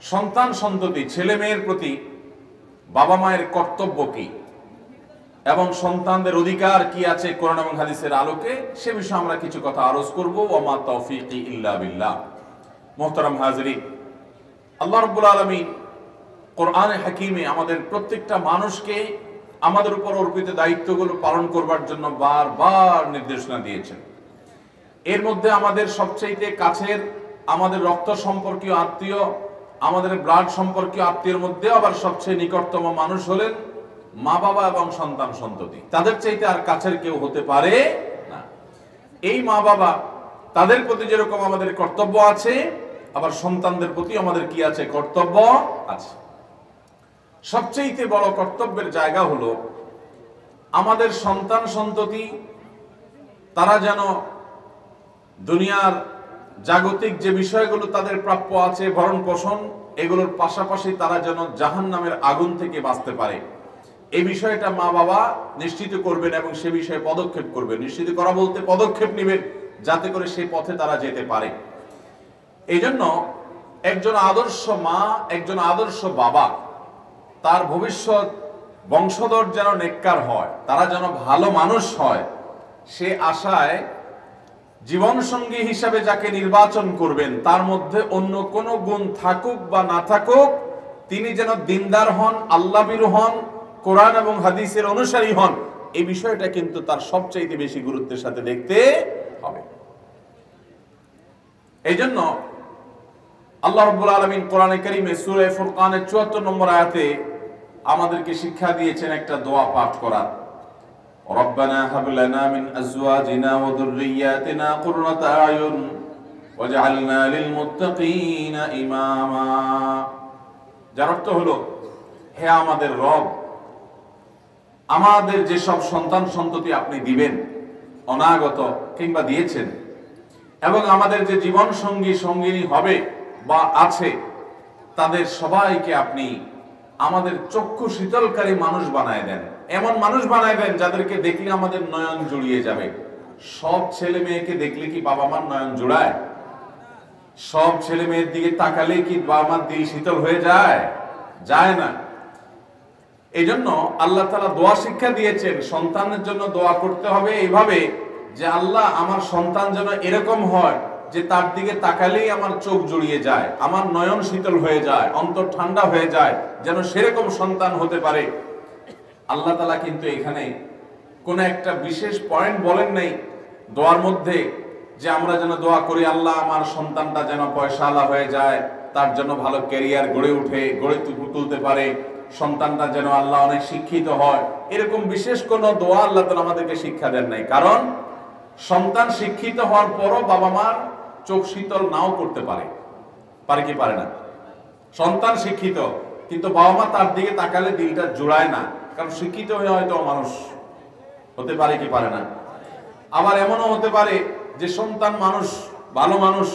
সন্তান সন্ততি, ছেলে মেয়ের প্রতি বাবা মায়ের কর্তব্য কি? এবং সন্তানদের অধিকার কি আছে কোরআন এবং হাদিসের আলোকে? সে বিষয়ে আমরা কিছু কথা আরজ করব। ওমা তৌফিক ইল্লা বিল্লাহ। মোহতারাম হাজরি, আল্লাহ রব্বুল আলমিন কোরআনে হাকিমে আমাদের প্রত্যেকটা মানুষকে আমাদের উপর অর্পিত দায়িত্বগুলো পালন করবার জন্য বারবার নির্দেশনা দিয়েছেন। এর মধ্যে আমাদের সবচেয়ে কাছের আমাদের রক্ত সম্পর্কীয় আত্মীয় আমাদের ব্লাড সম্পর্কীয় আত্মীয়ের মধ্যে আবার সবচেয়ে নিকটতম মানুষ হলেন মা বাবা এবং সন্তান সন্ততি। তাদের চাইতে আর কাছের কেউ হতে পারে না। এই মা বাবা, তাদের প্রতি যেরকম আমাদের কর্তব্য আছে, আবার সন্তানদের প্রতি আমাদের কি আছে? কর্তব্য আছে। সবচেয়ে বড় কর্তব্যের জায়গা হলো, আমাদের সন্তান সন্ততি, তারা যেন দুনিয়ার জাগতিক যে বিষয়গুলো তাদের প্রাপ্য আছে, ভরণ পোষণ, এগুলোর পাশাপাশি তারা যেন জাহান নামের আগুন থেকে বাঁচতে পারে। এই বিষয়টা মা বাবা নিশ্চিত করবেন এবং সে বিষয়ে পদক্ষেপ করবেন। নিশ্চিত করা বলতে পদক্ষেপ নেবেন, যাতে করে সেই পথে তারা যেতে পারে। এই জন্য একজন আদর্শ মা, একজন আদর্শ বাবা, তার ভবিষ্যৎ বংশধর যেন নেককার হয়, তারা যেন ভালো মানুষ হয়, সে আশায় জীবন সঙ্গী হিসাবে যাকে নির্বাচন করবেন, তার মধ্যে অন্য কোনো গুণ থাকুক বা না থাকুক, তিনি যেন দিনদার হন আল্লাবির হন, কোরআন এবং হাদিসের অনুসারী হন, এই বিষয়টা কিন্তু তার সবচাইতে বেশি গুরুত্বের সাথে দেখতে হবে। এই জন্য আল্লাহ রব্বুল আলমিন কোরআনে করিমে সুরে ফুরকানের চুয়াত্তর নম্বর আয়াতে আমাদেরকে শিক্ষা দিয়েছেন একটা দোয়া পাঠ করার। ربنا هب لنا من أزواجنا وذرياتنا قرة أعين واجعلنا للمتقين إماما যার অর্থ হলো হে আমাদের রব আমাদের যেসব সন্তান সন্ততি আপনি দিবেন অনাগত কিংবা দিয়েছেন এবং আমাদের যে জীবন সঙ্গী সঙ্গিনী হবে বা আছে তাদের সবাইকে আপনি আমাদের চক্ষু শীতলকারী মানুষ বানায় দেন। এমন মানুষ বানায় দেন যাদেরকে দেখলে আমাদের নয়ন জুড়িয়ে যাবে। সব ছেলে মেয়েকে দেখলে কি বাবা মার নয়ন জুড়ায়? সব ছেলে মেয়ের দিকে তাকালে কি বাবা মার দিল শীতল হয়ে যায়? যায় না। এই জন্য আল্লাহ তালা দোয়া শিক্ষা দিয়েছেন, সন্তানের জন্য দোয়া করতে হবে এইভাবে যে আল্লাহ আমার সন্তান যেন এরকম হয়। যে তার দিকে তাকালেই আমার চোখ জড়িয়ে যায়, আমার নয়ন শীতল হয়ে যায়, অন্তর ঠান্ডা হয়ে যায়, যেন সেরকম সন্তান হতে পারে। আল্লাহ তালা কিন্তু এখানে কোন একটা বিশেষ পয়েন্ট বলেন নাই, দোয়ার মধ্যে যে আমরা যেন দোয়া করি, আল্লাহ আমার সন্তানটা যেন পয়সাওয়ালা হয়ে যায়, তার জন্য ভালো ক্যারিয়ার গড়ে উঠে, গড়ে তুলতে পারে, সন্তানটা যেন আল্লাহ অনেক শিক্ষিত হয়, এরকম বিশেষ কোন দোয়া আল্লাহ তালা আমাদেরকে শিক্ষা দেন নাই। কারণ সন্তান শিক্ষিত হওয়ার পরও বাবা মার চোখ শীতল নাও করতে পারে। পারে কি পারে না? সন্তান শিক্ষিত, কিন্তু বাবা মা তার দিকে তাকালে দিলটা জোড়ায় না। কারণ শিক্ষিত হয়ে হয়তো মানুষ হতে পারে কি পারে না। আবার এমনও হতে পারে যে সন্তান মানুষ, ভালো মানুষ,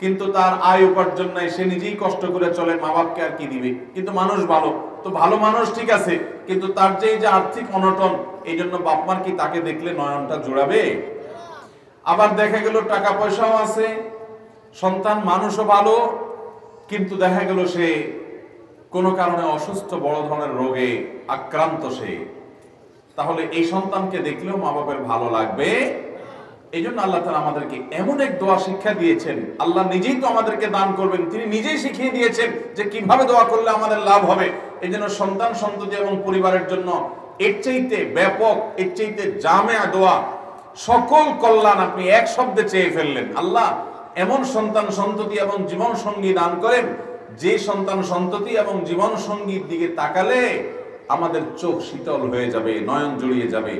কিন্তু তার আয় উপার্জন নাই, সে নিজেই কষ্ট করে চলে মা বাপকে আর কি দিবে? কিন্তু মানুষ ভালো। তো ভালো মানুষ ঠিক আছে, কিন্তু তার যে যে আর্থিক অনটন এই জন্য বাপমার কি তাকে দেখলে নয়নটা জোড়াবে? আবার দেখা গেল টাকা পয়সাও আছে, সন্তান মানুষও ভালো, কিন্তু দেখা গেল সে কোনো কারণে অসুস্থ বড় ধরনের রোগে আক্রান্ত সে। তাহলে এই সন্তানকে দেখলেও মা বাপের ভালো লাগবে। এই জন্য আল্লাহ তালা আমাদেরকে এমন এক দোয়া শিক্ষা দিয়েছেন। আল্লাহ নিজেই তো আমাদেরকে দান করবেন, তিনি নিজেই শিখিয়ে দিয়েছেন যে কীভাবে দোয়া করলে আমাদের লাভ হবে। এই জন্য সন্তান সন্ততি এবং পরিবারের জন্য এর চাইতে ব্যাপক, এর চাইতে জামেয়া দোয়া সকল কল্যাণ আপনি এক শব্দে চেয়ে ফেললেন। আল্লাহ এমন সন্তান সন্ততি এবং জীবন সঙ্গী দান করেন, যে সন্তান সন্ততি এবং জীবন সঙ্গীর দিকে তাকালে আমাদের চোখ শীতল হয়ে যাবে, নয়ন জড়িয়ে যাবে।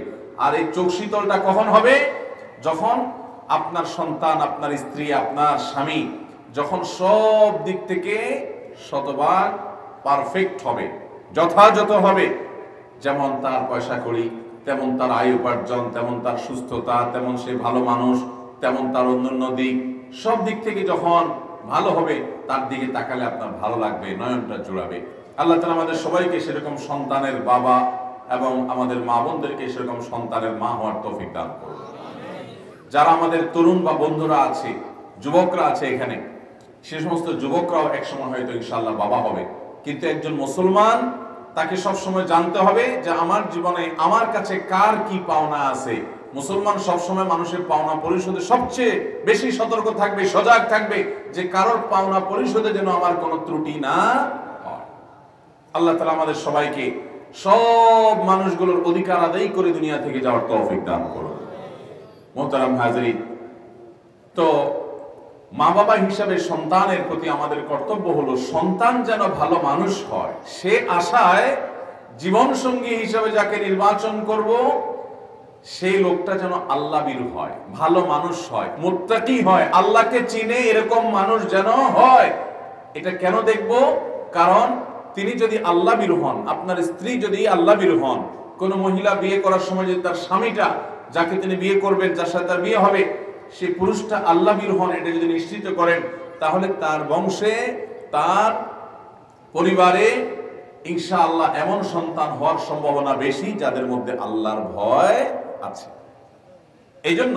আর এই চোখ শীতলটা কখন হবে? যখন আপনার সন্তান, আপনার স্ত্রী, আপনার স্বামী যখন সব দিক থেকে শতভাগ পারফেক্ট হবে, যথাযথ হবে। যেমন তার পয়সা করি তেমন তার আয় উপার্জন, তেমন তার সুস্থতা, তেমন সে ভালো মানুষ, তেমন তার অন্যান্য দিক, সব দিক থেকে যখন ভালো হবে, তার দিকে তাকালে আপনার ভালো লাগবে, নয়নটা জুড়াবে। আল্লাহ তালা আমাদের সবাইকে সেরকম সন্তানের বাবা এবং আমাদের মা বোনদেরকে সেরকম সন্তানের মা হওয়ার তৌফিক দান করবে যারা আমাদের তরুণ বা বন্ধুরা আছে, যুবকরা আছে এখানে, সে সমস্ত যুবকরাও একসময় হয়তো ইনশাল্লাহ বাবা হবে। কিন্তু একজন মুসলমান তাকে সবসময় জানতে হবে যে আমার জীবনে আমার কাছে কার কি পাওনা আছে। মুসলমান সবসময় মানুষের পাওনা পরিশোধে সবচেয়ে বেশি সতর্ক থাকবে, সজাগ থাকবে যে কারোর পাওনা পরিশোধে যেন আমার কোনো ত্রুটি না আল্লাহ তালা আমাদের সবাইকে সব মানুষগুলোর অধিকার আদায় করে দুনিয়া থেকে যাওয়ার তৌফিক দান করুন। মোহতারাম হাজরিন, তো মা বাবা হিসাবে সন্তানের প্রতি আমাদের কর্তব্য হলো সন্তান যেন ভালো মানুষ হয়। সে আশায় জীবন সঙ্গী হিসাবে যাকে নির্বাচন করব, সেই লোকটা যেন আল্লাহ বীর হয়, ভালো মানুষ হয়, মুত্তাকি হয়, আল্লাহকে চিনে এরকম মানুষ যেন হয়। এটা কেন দেখব? কারণ তিনি যদি আল্লাহ বীর হন, আপনার স্ত্রী যদি আল্লাহ বীর হন, কোন মহিলা বিয়ে করার সময় যদি তার স্বামীটা, যাকে তিনি বিয়ে করবেন, যার সাথে তার বিয়ে হবে সেই পুরুষটা আল্লাহ বীর হন, এটা যদি নিশ্চিত করেন, তাহলে তার বংশে, তার পরিবারে ইনশা আল্লাহ এমন সন্তান হওয়ার সম্ভাবনা বেশি যাদের মধ্যে আল্লাহর ভয় আছে। এই জন্য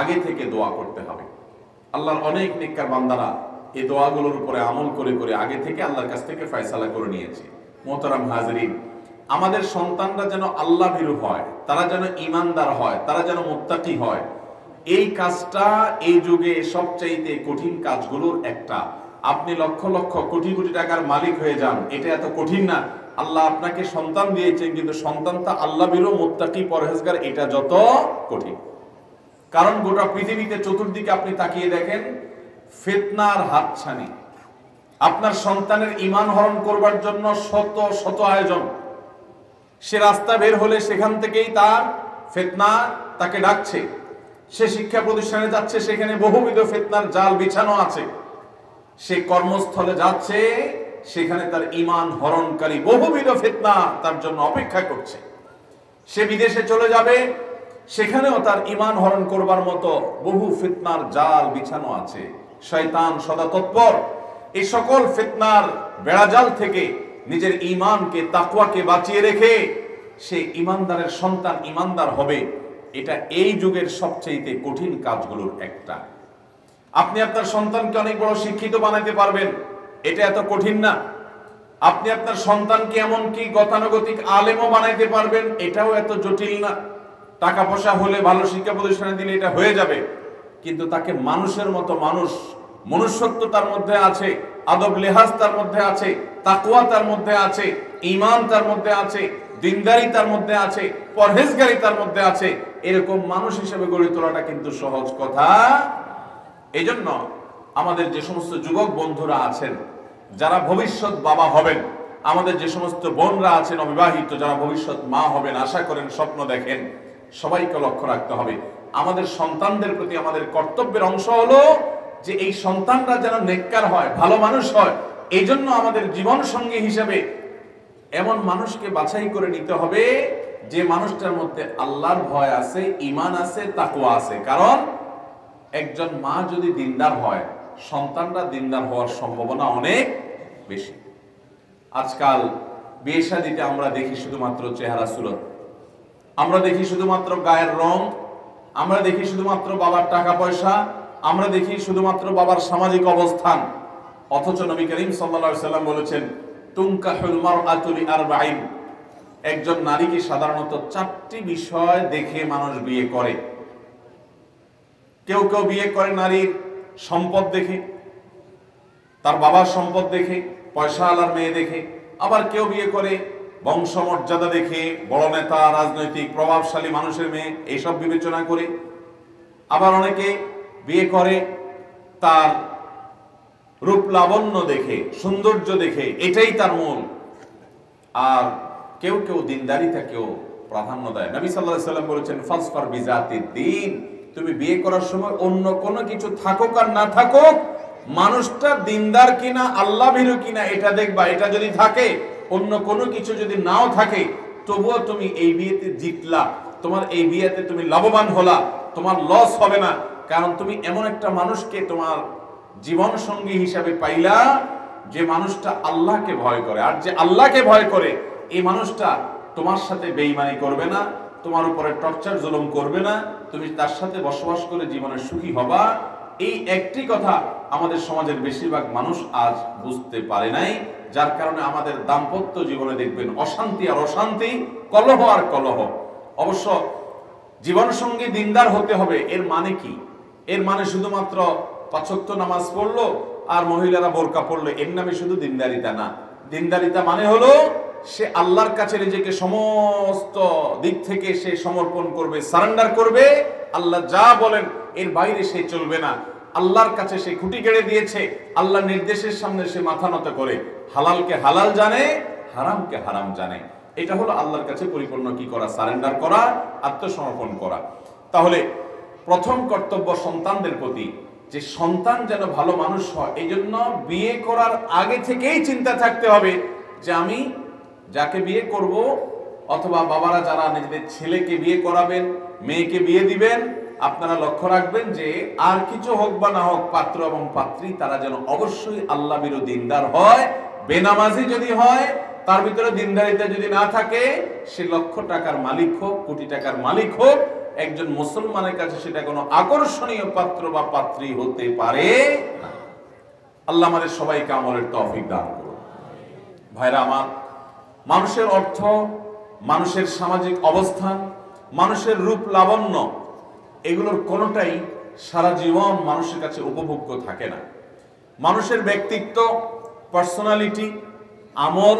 আগে থেকে দোয়া করতে হবে। আল্লাহর অনেক নিকার বান্দারা এই দোয়াগুলোর উপরে আমল করে করে আগে থেকে আল্লাহর কাছ থেকে ফয়সালা করে নিয়েছে। মোহতারাম হাজরিন, আমাদের সন্তানরা যেন আল্লাহ ভীরু হয়, তারা যেন ইমানদার হয়, তারা যেন মুত্তাকি হয় এই কাজটা এই যুগে সবচাইতে কঠিন কাজগুলোর একটা। আপনি লক্ষ লক্ষ কোটি কোটি টাকার মালিক হয়ে যান, এটা এত কঠিন না। আল্লাহ আপনাকে সন্তান দিয়েছেন, কিন্তু সন্তানটা আল্লাহ বিরো মুত্তাকি, পরহেজগার, এটা যত কঠিন। কারণ গোটা পৃথিবীতে চতুর্দিকে আপনি তাকিয়ে দেখেন, ফেতনার হাতছানি। আপনার সন্তানের ইমান হরণ করবার জন্য শত শত আয়োজন। সে রাস্তা বের হলে সেখান থেকেই তার ফেতনা তাকে ডাকছে। সে শিক্ষা প্রতিষ্ঠানে যাচ্ছে, সেখানে বহুবিধ ফেতনার জাল বিছানো আছে। সে কর্মস্থলে যাচ্ছে, সেখানে তার ইমান হরণকারী বহুবিধ ফেতনা তার জন্য অপেক্ষা করছে। সে বিদেশে চলে যাবে, সেখানেও তার ইমান হরণ করবার মতো বহু ফিতনার জাল বিছানো আছে। শয়তান সদা তৎপর। এই সকল ফিতনার বেড়াজাল থেকে নিজের ইমানকে তাকুয়াকে বাঁচিয়ে রেখে সে ইমানদারের সন্তান ইমানদার হবে। এটা এই যুগের সবচেয়ে কঠিন কাজগুলোর একটা। আপনি আপনার সন্তানকে অনেক বড় শিক্ষিত বানাইতে পারবেন, এটা এত কঠিন না। আপনি আপনার সন্তানকে এমনকি গতানুগতিক আলেমও বানাইতে পারবেন, এটাও এত জটিল না। টাকা পয়সা হলে ভালো শিক্ষা প্রতিষ্ঠানে দিলে এটা হয়ে যাবে, কিন্তু তাকে মানুষের মতো মানুষ, মনুষ্যত্ব তার মধ্যে আছে আদব লেহাজ তার মধ্যে আছে তাকুয়া তার মধ্যে আছে ইমান তার মধ্যে আছে, দিনদারি তার মধ্যে আছে, পরহেজগারি তার মধ্যে আছে, এরকম মানুষ হিসেবে গড়ে তোলাটা কিন্তু সহজ কথা। এই জন্য আমাদের যে সমস্ত যুবক বন্ধুরা আছেন, যারা ভবিষ্যৎ বাবা হবেন, আমাদের যে সমস্ত বোনরা আছেন অবিবাহিত, যারা ভবিষ্যৎ মা হবেন, আশা করেন, স্বপ্ন দেখেন, সবাইকে লক্ষ্য রাখতে হবে। আমাদের সন্তানদের প্রতি আমাদের কর্তব্যের অংশ হলো যে এই সন্তানরা যেন নেককার হয়, ভালো মানুষ হয় এই জন্য আমাদের জীবন সঙ্গী হিসেবে এমন মানুষকে বাছাই করে নিতে হবে যে মানুষটার মধ্যে আল্লাহর ভয় আছে ইমান আছে তাকুয়া আছে। কারণ একজন মা যদি দিনদার হয়, সন্তানরা দিনদার হওয়ার সম্ভাবনা অনেক বেশি। আজকাল বিয়ে শাদিতে আমরা দেখি শুধুমাত্র চেহারা সুরত। আমরা দেখি শুধুমাত্র গায়ের রং, আমরা দেখি শুধুমাত্র বাবার টাকা পয়সা, আমরা দেখি শুধুমাত্র বাবার সামাজিক অবস্থান। অথচ নবী করিম সাল্লা সাল্লাম বলেছেন তুমকাহুল মারআতুলি আরবাইন একজন নারীকে সাধারণত চারটি বিষয় দেখে মানুষ বিয়ে করে। কেউ কেউ বিয়ে করে নারীর সম্পদ দেখে, তার বাবার সম্পদ দেখে পয়সা আলার মেয়ে দেখে। আবার কেউ বিয়ে করে বংশমর্যাদা দেখে, বড় নেতা, রাজনৈতিক, প্রভাবশালী মানুষের মেয়ে, এইসব বিবেচনা করে। আবার অনেকে বিয়ে করে তার রূপ লাবণ্য দেখে, সৌন্দর্য দেখে, এটাই তার মূল। আর কেউ কেউ দিনদারিতাকেও প্রাধান্য দেয়। নবী সাল্লাহ সাল্লাম বলেছেন, ফাসফার বিজাতি দিন তুমি বিয়ে করার সময় অন্য কোনো কিছু থাকুক আর না থাকুক, মানুষটা দিনদার কিনা, আল্লাহ ভীরু কিনা, এটা দেখবা। এটা যদি থাকে, অন্য কোনো কিছু যদি নাও থাকে, তবুও তুমি এই বিয়েতে জিতলা। তোমার এই বিয়েতে তুমি লাভবান হলা। তোমার লস হবে না। কারণ তুমি এমন একটা মানুষকে তোমার জীবন সঙ্গী হিসাবে পাইলা যে মানুষটা আল্লাহকে ভয় করে। আর যে আল্লাহকে ভয় করে, এই মানুষটা তোমার সাথে বেইমানি করবে না, তোমার উপরে টর্চার, জুলুম করবে না, তুমি তার সাথে বসবাস করে জীবনে সুখী হবা। এই একটি কথা আমাদের সমাজের বেশিরভাগ মানুষ আজ বুঝতে পারে নাই, যার কারণে আমাদের দাম্পত্য জীবনে দেখবেন অশান্তি আর অশান্তি, কলহ আর কলহ। অবশ্য জীবন সঙ্গী দিনদার হতে হবে, এর মানে কি? এর মানে শুধুমাত্র পাঁচক্ত নামাজ পড়ল আর মহিলারা বোরকা পড়ল। এর নামে শুধু দিনদারিতা না। দিনদারিতা মানে হলো সে আল্লাহর কাছে নিজেকে সমস্ত দিক থেকে সে সমর্পণ করবে, সারেন্ডার করবে। আল্লাহ যা বলেন, এর বাইরে সে চলবে না। আল্লাহর কাছে সে খুঁটি কেড়ে দিয়েছে। আল্লাহ নির্দেশের সামনে সে মাথা নত করে। হালালকে হালাল জানে, হারামকে হারাম জানে। এটা হলো আল্লাহর কাছে পরিপূর্ণ কি করা, সারেন্ডার করা, আত্মসমর্পণ করা। তাহলে প্রথম কর্তব্য সন্তানদের প্রতি যে সন্তান যেন ভালো মানুষ হয়, এই জন্য বিয়ে করার আগে থেকেই চিন্তা থাকতে হবে যে আমি যাকে বিয়ে করব অথবা বাবারা যারা নিজেদের ছেলেকে বিয়ে করাবেন, মেয়েকে বিয়ে দিবেন, আপনারা লক্ষ্য রাখবেন যে আর কিছু হোক বা না হোক, পাত্র এবং পাত্রী, তারা যেন অবশ্যই আল্লাহ বিরু দিনদার হয়, বেনামাজি যদি হয়, তার ভিতরে দিনদারিতা যদি না থাকে, সে লক্ষ টাকার মালিক হোক, কোটি টাকার মালিক হোক একজন মুসলমানের কাছে সেটা কোনো আকর্ষণীয় পাত্র বা পাত্রী হতে পারে আল্লাহ আমাদের সবাইকে আমলের তৌফিক দান করুন। ভাইরা আমার, মানুষের অর্থ, মানুষের সামাজিক অবস্থান, মানুষের রূপ লাবণ্য, এগুলোর কোনোটাই সারা জীবন মানুষের কাছে উপভোগ্য থাকে না। মানুষের ব্যক্তিত্ব পার্সোনালিটি আমল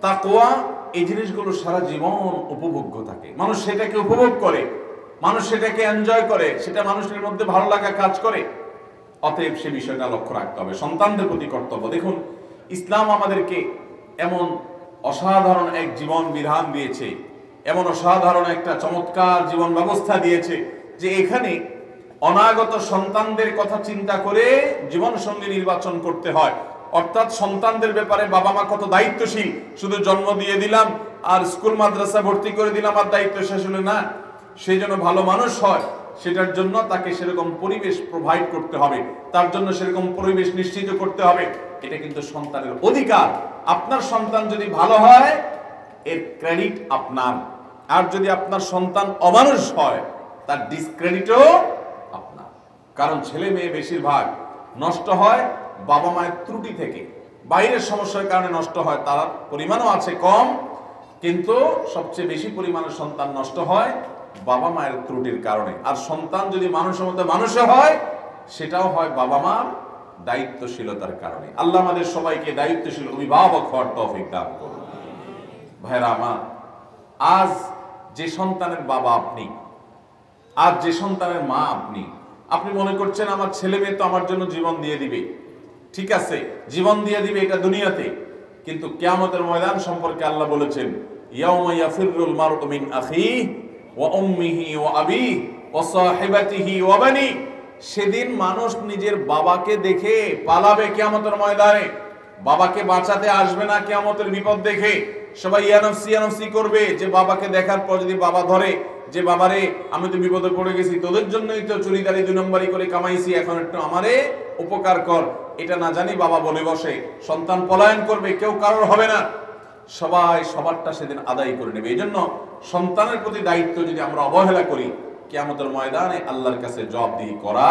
তাকোয়া এই জিনিসগুলো সারা জীবন উপভোগ্য থাকে। মানুষ সেটাকে উপভোগ করে। মানুষ সেটাকে এনজয় করে, সেটা মানুষের মধ্যে ভালো লাগা কাজ করে। অতএব সে বিষয়টা লক্ষ্য রাখতে হবে। সন্তানদের প্রতি কর্তব্য। দেখুন, ইসলাম আমাদেরকে এমন অসাধারণ এক জীবন বিধান দিয়েছে, এমন অসাধারণ একটা চমৎকার জীবন ব্যবস্থা দিয়েছে যে এখানে অনাগত সন্তানদের কথা চিন্তা করে জীবন সঙ্গী নির্বাচন করতে হয়। অর্থাৎ সন্তানদের ব্যাপারে বাবা মা কত দায়িত্বশীল? শুধু জন্ম দিয়ে দিলাম আর স্কুল মাদ্রাসা ভর্তি করে দিলাম আর দায়িত্ব শেষ হলো না। সে যেন ভালো মানুষ হয়, সেটার জন্য তাকে সেরকম পরিবেশ প্রোভাইড করতে হবে। তার জন্য সেরকম পরিবেশ নিশ্চিত করতে হবে। এটা কিন্তু সন্তানের অধিকার। আপনার সন্তান যদি ভালো হয়, এর ক্রেডিট আপনার। আর যদি আপনার সন্তান অমানুষ হয়, তার ডিসক্রেডিটও আপনার। কারণ ছেলে মেয়ে বেশিরভাগ নষ্ট হয় বাবা মায়ের ত্রুটি থেকে। বাইরের সমস্যার কারণে নষ্ট হয়, তার পরিমাণও আছে কম, কিন্তু সবচেয়ে বেশি পরিমাণে সন্তান নষ্ট হয় বাবা মায়ের ত্রুটির কারণে। আর সন্তান যদি মানুষের মধ্যে মানুষে হয়, সেটাও হয় বাবা মার দায়িত্বশীলতার কারণে। আল্লাহ আমাদের সবাইকে দায়িত্বশীল অভিভাবক হওয়ার তৌফিক দান করুন। ভাইরা আমার, আজ যে সন্তানের বাবা আপনি, আজ যে সন্তানের মা আপনি আপনি মনে করছেন আমার ছেলে মেয়ে তো আমার জন্য জীবন দিয়ে দিবে। ঠিক আছে, জীবন দিয়ে দিবে এটা দুনিয়াতে। কিন্তু কিয়ামতের ময়দান সম্পর্কে আল্লাহ বলেছেন, ইয়াউমা ইয়াফিরুল মারউ মিন বানি। সেদিন মানুষ নিজের বাবাকে দেখে পালাবে কিয়ামতের ময়দানে। বাবাকে বাঁচাতে আসবে না কিয়ামতের বিপদ দেখে। সবাই ইয়ানফসি ইয়ানফসি করবে যে বাবাকে দেখার পর যদি বাবা ধরে যে, বাবারে, আমি তো বিপদে পড়ে গেছি, তোদের জন্যই তো চুরিদারি দুই নম্বরই করে কামাইছি, এখন একটু আমারে উপকার কর। এটা না জানি বাবা বলে বসে। সন্তান পলায়ন করবে, কেউ কারোর হবে না। সবাই সবারটা সেদিন আদায় করে নেবে। এই জন্য সন্তানের প্রতি দায়িত্ব যদি আমরা অবহেলা করি, কেয়ামতের ময়দানে আল্লাহর কাছে জবাবদিহি করা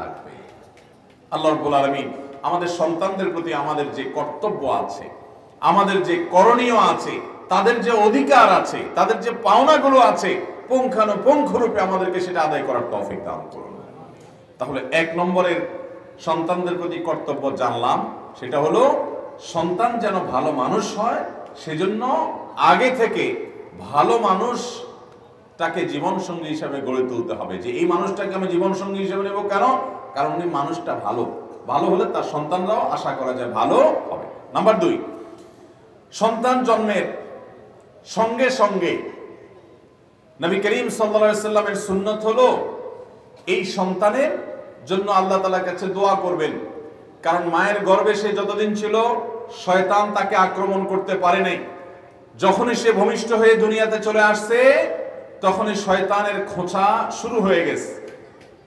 লাগবে। আল্লাহ রব্বুল আলমী আমাদের সন্তানদের প্রতি আমাদের যে কর্তব্য আছে, আমাদের যে করণীয় আছে, তাদের যে অধিকার আছে, তাদের যে পাওনাগুলো আছে, পুঙ্খানুপুঙ্খ রূপে আমাদেরকে সেটা আদায় করার তৌফিক দান করুন। তাহলে এক নম্বরের সন্তানদের প্রতি কর্তব্য জানলাম, সেটা হলো সন্তান যেন ভালো মানুষ হয় সেজন্য আগে থেকে ভালো মানুষ তাকে জীবন সঙ্গী হিসাবে গড়ে তুলতে হবে। যে এই মানুষটাকে আমি জীবন সঙ্গী হিসাবে নেব কেন? কারণ উনি মানুষটা ভালো। ভালো হলে তার সন্তানরাও আশা করা যায় ভালো হবে। নাম্বার দুই, সন্তান জন্মের সঙ্গে সঙ্গে নবী করিম সাল্লা সাল্লামের সুন্নত হলো এই সন্তানের জন্য আল্লাহ তালার কাছে দোয়া করবেন। কারণ মায়ের গর্ভে সে যতদিন ছিল শয়তান তাকে আক্রমণ করতে পারে নাই। যখনই সে ভূমিষ্ঠ হয়ে দুনিয়াতে চলে আসছে, তখনই শয়তানের খোঁচা শুরু হয়ে গেছে।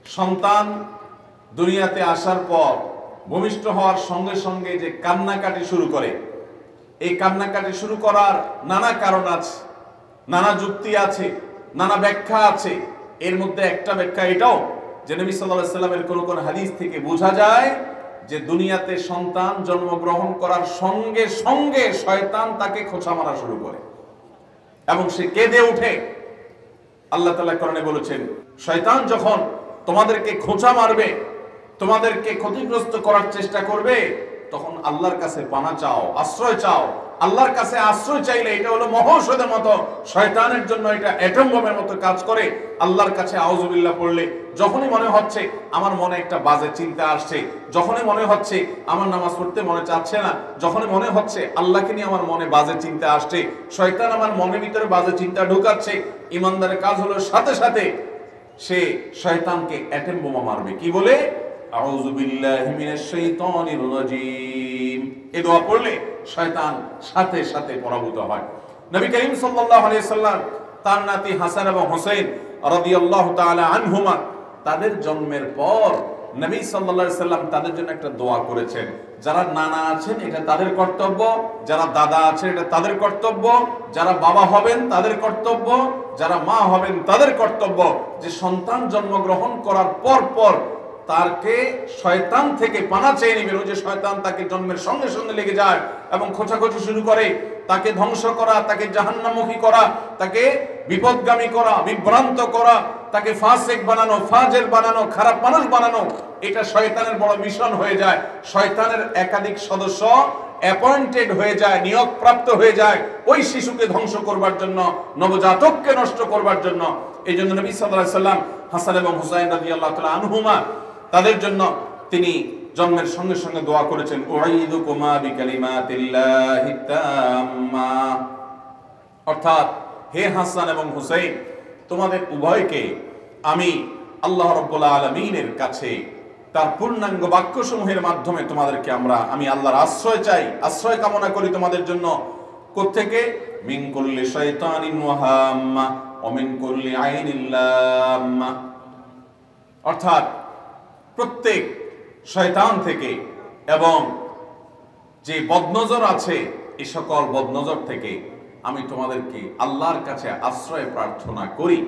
সন্তান দুনিয়াতে আসার পর ভূমিষ্ঠ হওয়ার সঙ্গে সঙ্গে যে কান্নাকাটি শুরু করে। এই কান্নাকাটি শুরু করার নানা কারণ আছে, নানা যুক্তি আছে, নানা ব্যাখ্যা আছে। এর মধ্যে একটা ব্যাখ্যা এটাও যে নবী সাল্লাহ সাল্লামের কোন কোন হাদিস থেকে বোঝা যায় যে দুনিয়াতে সন্তান জন্মগ্রহণ করার সঙ্গে সঙ্গে শয়তান তাকে খোঁচা মারা শুরু করে। এবং সে কেঁদে উঠে। আল্লাহ তালা করণে বলেছেন, শয়তান যখন তোমাদেরকে খোঁচা মারবে, তোমাদেরকে ক্ষতিগ্রস্ত করার চেষ্টা করবে, তখন আল্লাহর কাছে পানা চাও, আশ্রয় চাও আল্লাহর কাছে আশ্রয় চাইলে এটা হলো মহৌষধের মতো, শয়তানের জন্য এটা অ্যাটম বোমের মতো কাজ করে। আল্লাহর কাছে আউজুবিল্লাহ পড়লে যখনই মনে হচ্ছে আমার মনে একটা বাজে চিন্তা আসছে, যখনই মনে হচ্ছে আমার নামাজ পড়তে মনে চাচ্ছে না, যখনই মনে হচ্ছে আল্লাহকে নিয়ে আমার মনে বাজে চিন্তা আসছে, শয়তান আমার মনের ভিতরে বাজে চিন্তা ঢুকাচ্ছে, ইমানদারের কাজ হলো সাথে সাথে সে শয়তানকে অ্যাটেম বোমা মারবে। কি বলে? আউযু বিল্লাহি মিনাশ শাইতানির রাজীম। এই দোয়া পড়লে শয়তান সাথে সাথে পরাভূত হয়। নবী করিম সাল্লাল্লাহু আলাইহি সাল্লাম তার নাতি হাসান এবং হোসেন রাদিয়াল্লাহু তাআলা আনহুমা, তাদের জন্মের পর নবী সাল্লাল্লাহু সাল্লাম তাদের জন্য একটা দোয়া করেছেন। যারা নানা আছেন, এটা তাদের কর্তব্য। যারা দাদা আছেন, এটা তাদের কর্তব্য। যারা বাবা হবেন, তাদের কর্তব্য। যারা মা হবেন, তাদের কর্তব্য। যে সন্তান জন্মগ্রহণ করার পর পর তারকে শয়তান থেকে পানা চেয়ে নেবেন ওই যে শয়তান তাকে জন্মের সঙ্গে সঙ্গে লেগে যায় এবং খোঁচাখোঁচি শুরু করে। তাকে ধ্বংস করা, তাকে জাহান্নামুখী করা, তাকে বিপদগামী করা, বিভ্রান্ত করা, তাকে ফাসেক বানানো ফাজের বানানো, খারাপ মানুষ বানানো, এটা শয়তানের বড় মিশন হয়ে যায়। শয়তানের একাধিক সদস্য অ্যাপয়েন্টেড হয়ে যায় নিয়োগ প্রাপ্ত হয়ে যায় ওই শিশুকে ধ্বংস করবার জন্য, নবজাতককে নষ্ট করবার জন্য। এই জন্য নবী আলাইহি সাল্লাম হাসান এবং হুসাইন রাদিয়াল্লাহু তাআলা আনহুমা তাদের জন্য তিনি জন্মের সঙ্গে সঙ্গে দোয়া করেছেন অর্থাৎ, হে হাসান এবং হুসাইন, তোমাদের উভয়কে আমি আল্লাহ রাব্বুল আলামিনের কাছে তার পূর্ণাঙ্গ বাক্যসমূহের মাধ্যমে তোমাদেরকে আমরা, আমি আল্লাহর আশ্রয় চাই, আশ্রয় কামনা করি তোমাদের জন্য। কোত্থেকে? মিন কুল্লি শাইতানিন ওয়াহাম্মা ওয়া মিন কুল্লি অর্থাৎ প্রত্যেক শয়তান থেকে এবং যে বদনজর আছে এই সকল বদনজর থেকে আমি তোমাদেরকে আল্লাহর কাছে আশ্রয় প্রার্থনা করি।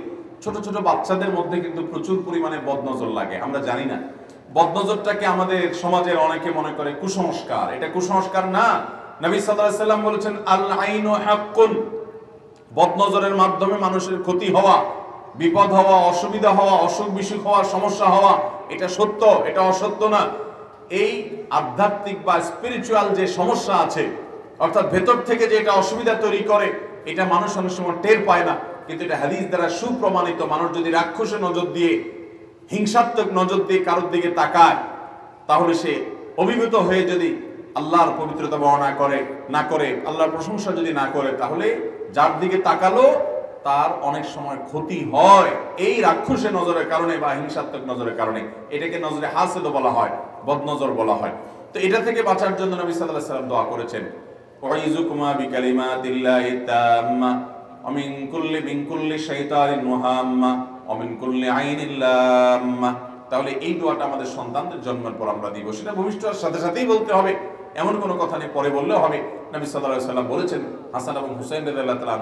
ছোট ছোট বাচ্চাদের মধ্যে কিন্তু প্রচুর পরিমাণে বদনজর লাগে, আমরা জানি না। বদনজরটাকে আমাদের সমাজের অনেকে মনে করে কুসংস্কার। এটা কুসংস্কার না। নবী সাল্লাম বলেছেন, আল আইনু বদনজরের মাধ্যমে মানুষের ক্ষতি হওয়া। বিপদ হওয়া, অসুবিধা হওয়া, অসুখ বিসুখ হওয়া, সমস্যা হওয়া, এটা সত্য, এটা অসত্য না। এই আধ্যাত্মিক বা স্পিরিচুয়াল যে সমস্যা আছে, অর্থাৎ ভেতর থেকে যে এটা অসুবিধা তৈরি করে, এটা মানুষ অনেক সময় টের পায় না। কিন্তু এটা হাদিস দ্বারা সুপ্রমাণিত, মানুষ যদি রাক্ষসে নজর দিয়ে, হিংসাত্মক নজর দিয়ে কারোর দিকে তাকায়, তাহলে সে অভিভূত হয়ে যদি আল্লাহর পবিত্রতা বর্ণনা করে, না করে, আল্লাহর প্রশংসা যদি না করে, তাহলে যার দিকে তাকালো তার অনেক সময় ক্ষতি হয়। এই রাক্ষসের নজরের কারণে বা হিংসাত্মক নজরের কারণে। এটাকে নজরে হাসেদ বলা হয়, বদনজর বলা হয়। তো এটা থেকে বাঁচার জন্য নবী সাল্লাহ সাল্লাম দোয়া করেছেন। ওয়াইজুকুমা বিকালিমাতিল্লাহি তাম্মা অমিন কুল্লি কুল্লি মুহাম্মা অমিন কুল্লি আইনিন তাহলে এই দোয়াটা আমাদের সন্তানদের জন্মের পর আমরা দিব। সেটা ভবিষ্যতের সাথে সাথেই বলতে হবে। এমন কোনো কথা নেই, পরে বললেও হবে। নবী সাল্লাহ সাল্লাম বলেছেন, হাসান এবং হুসাইন রাদিয়াল্লাহু তাআলা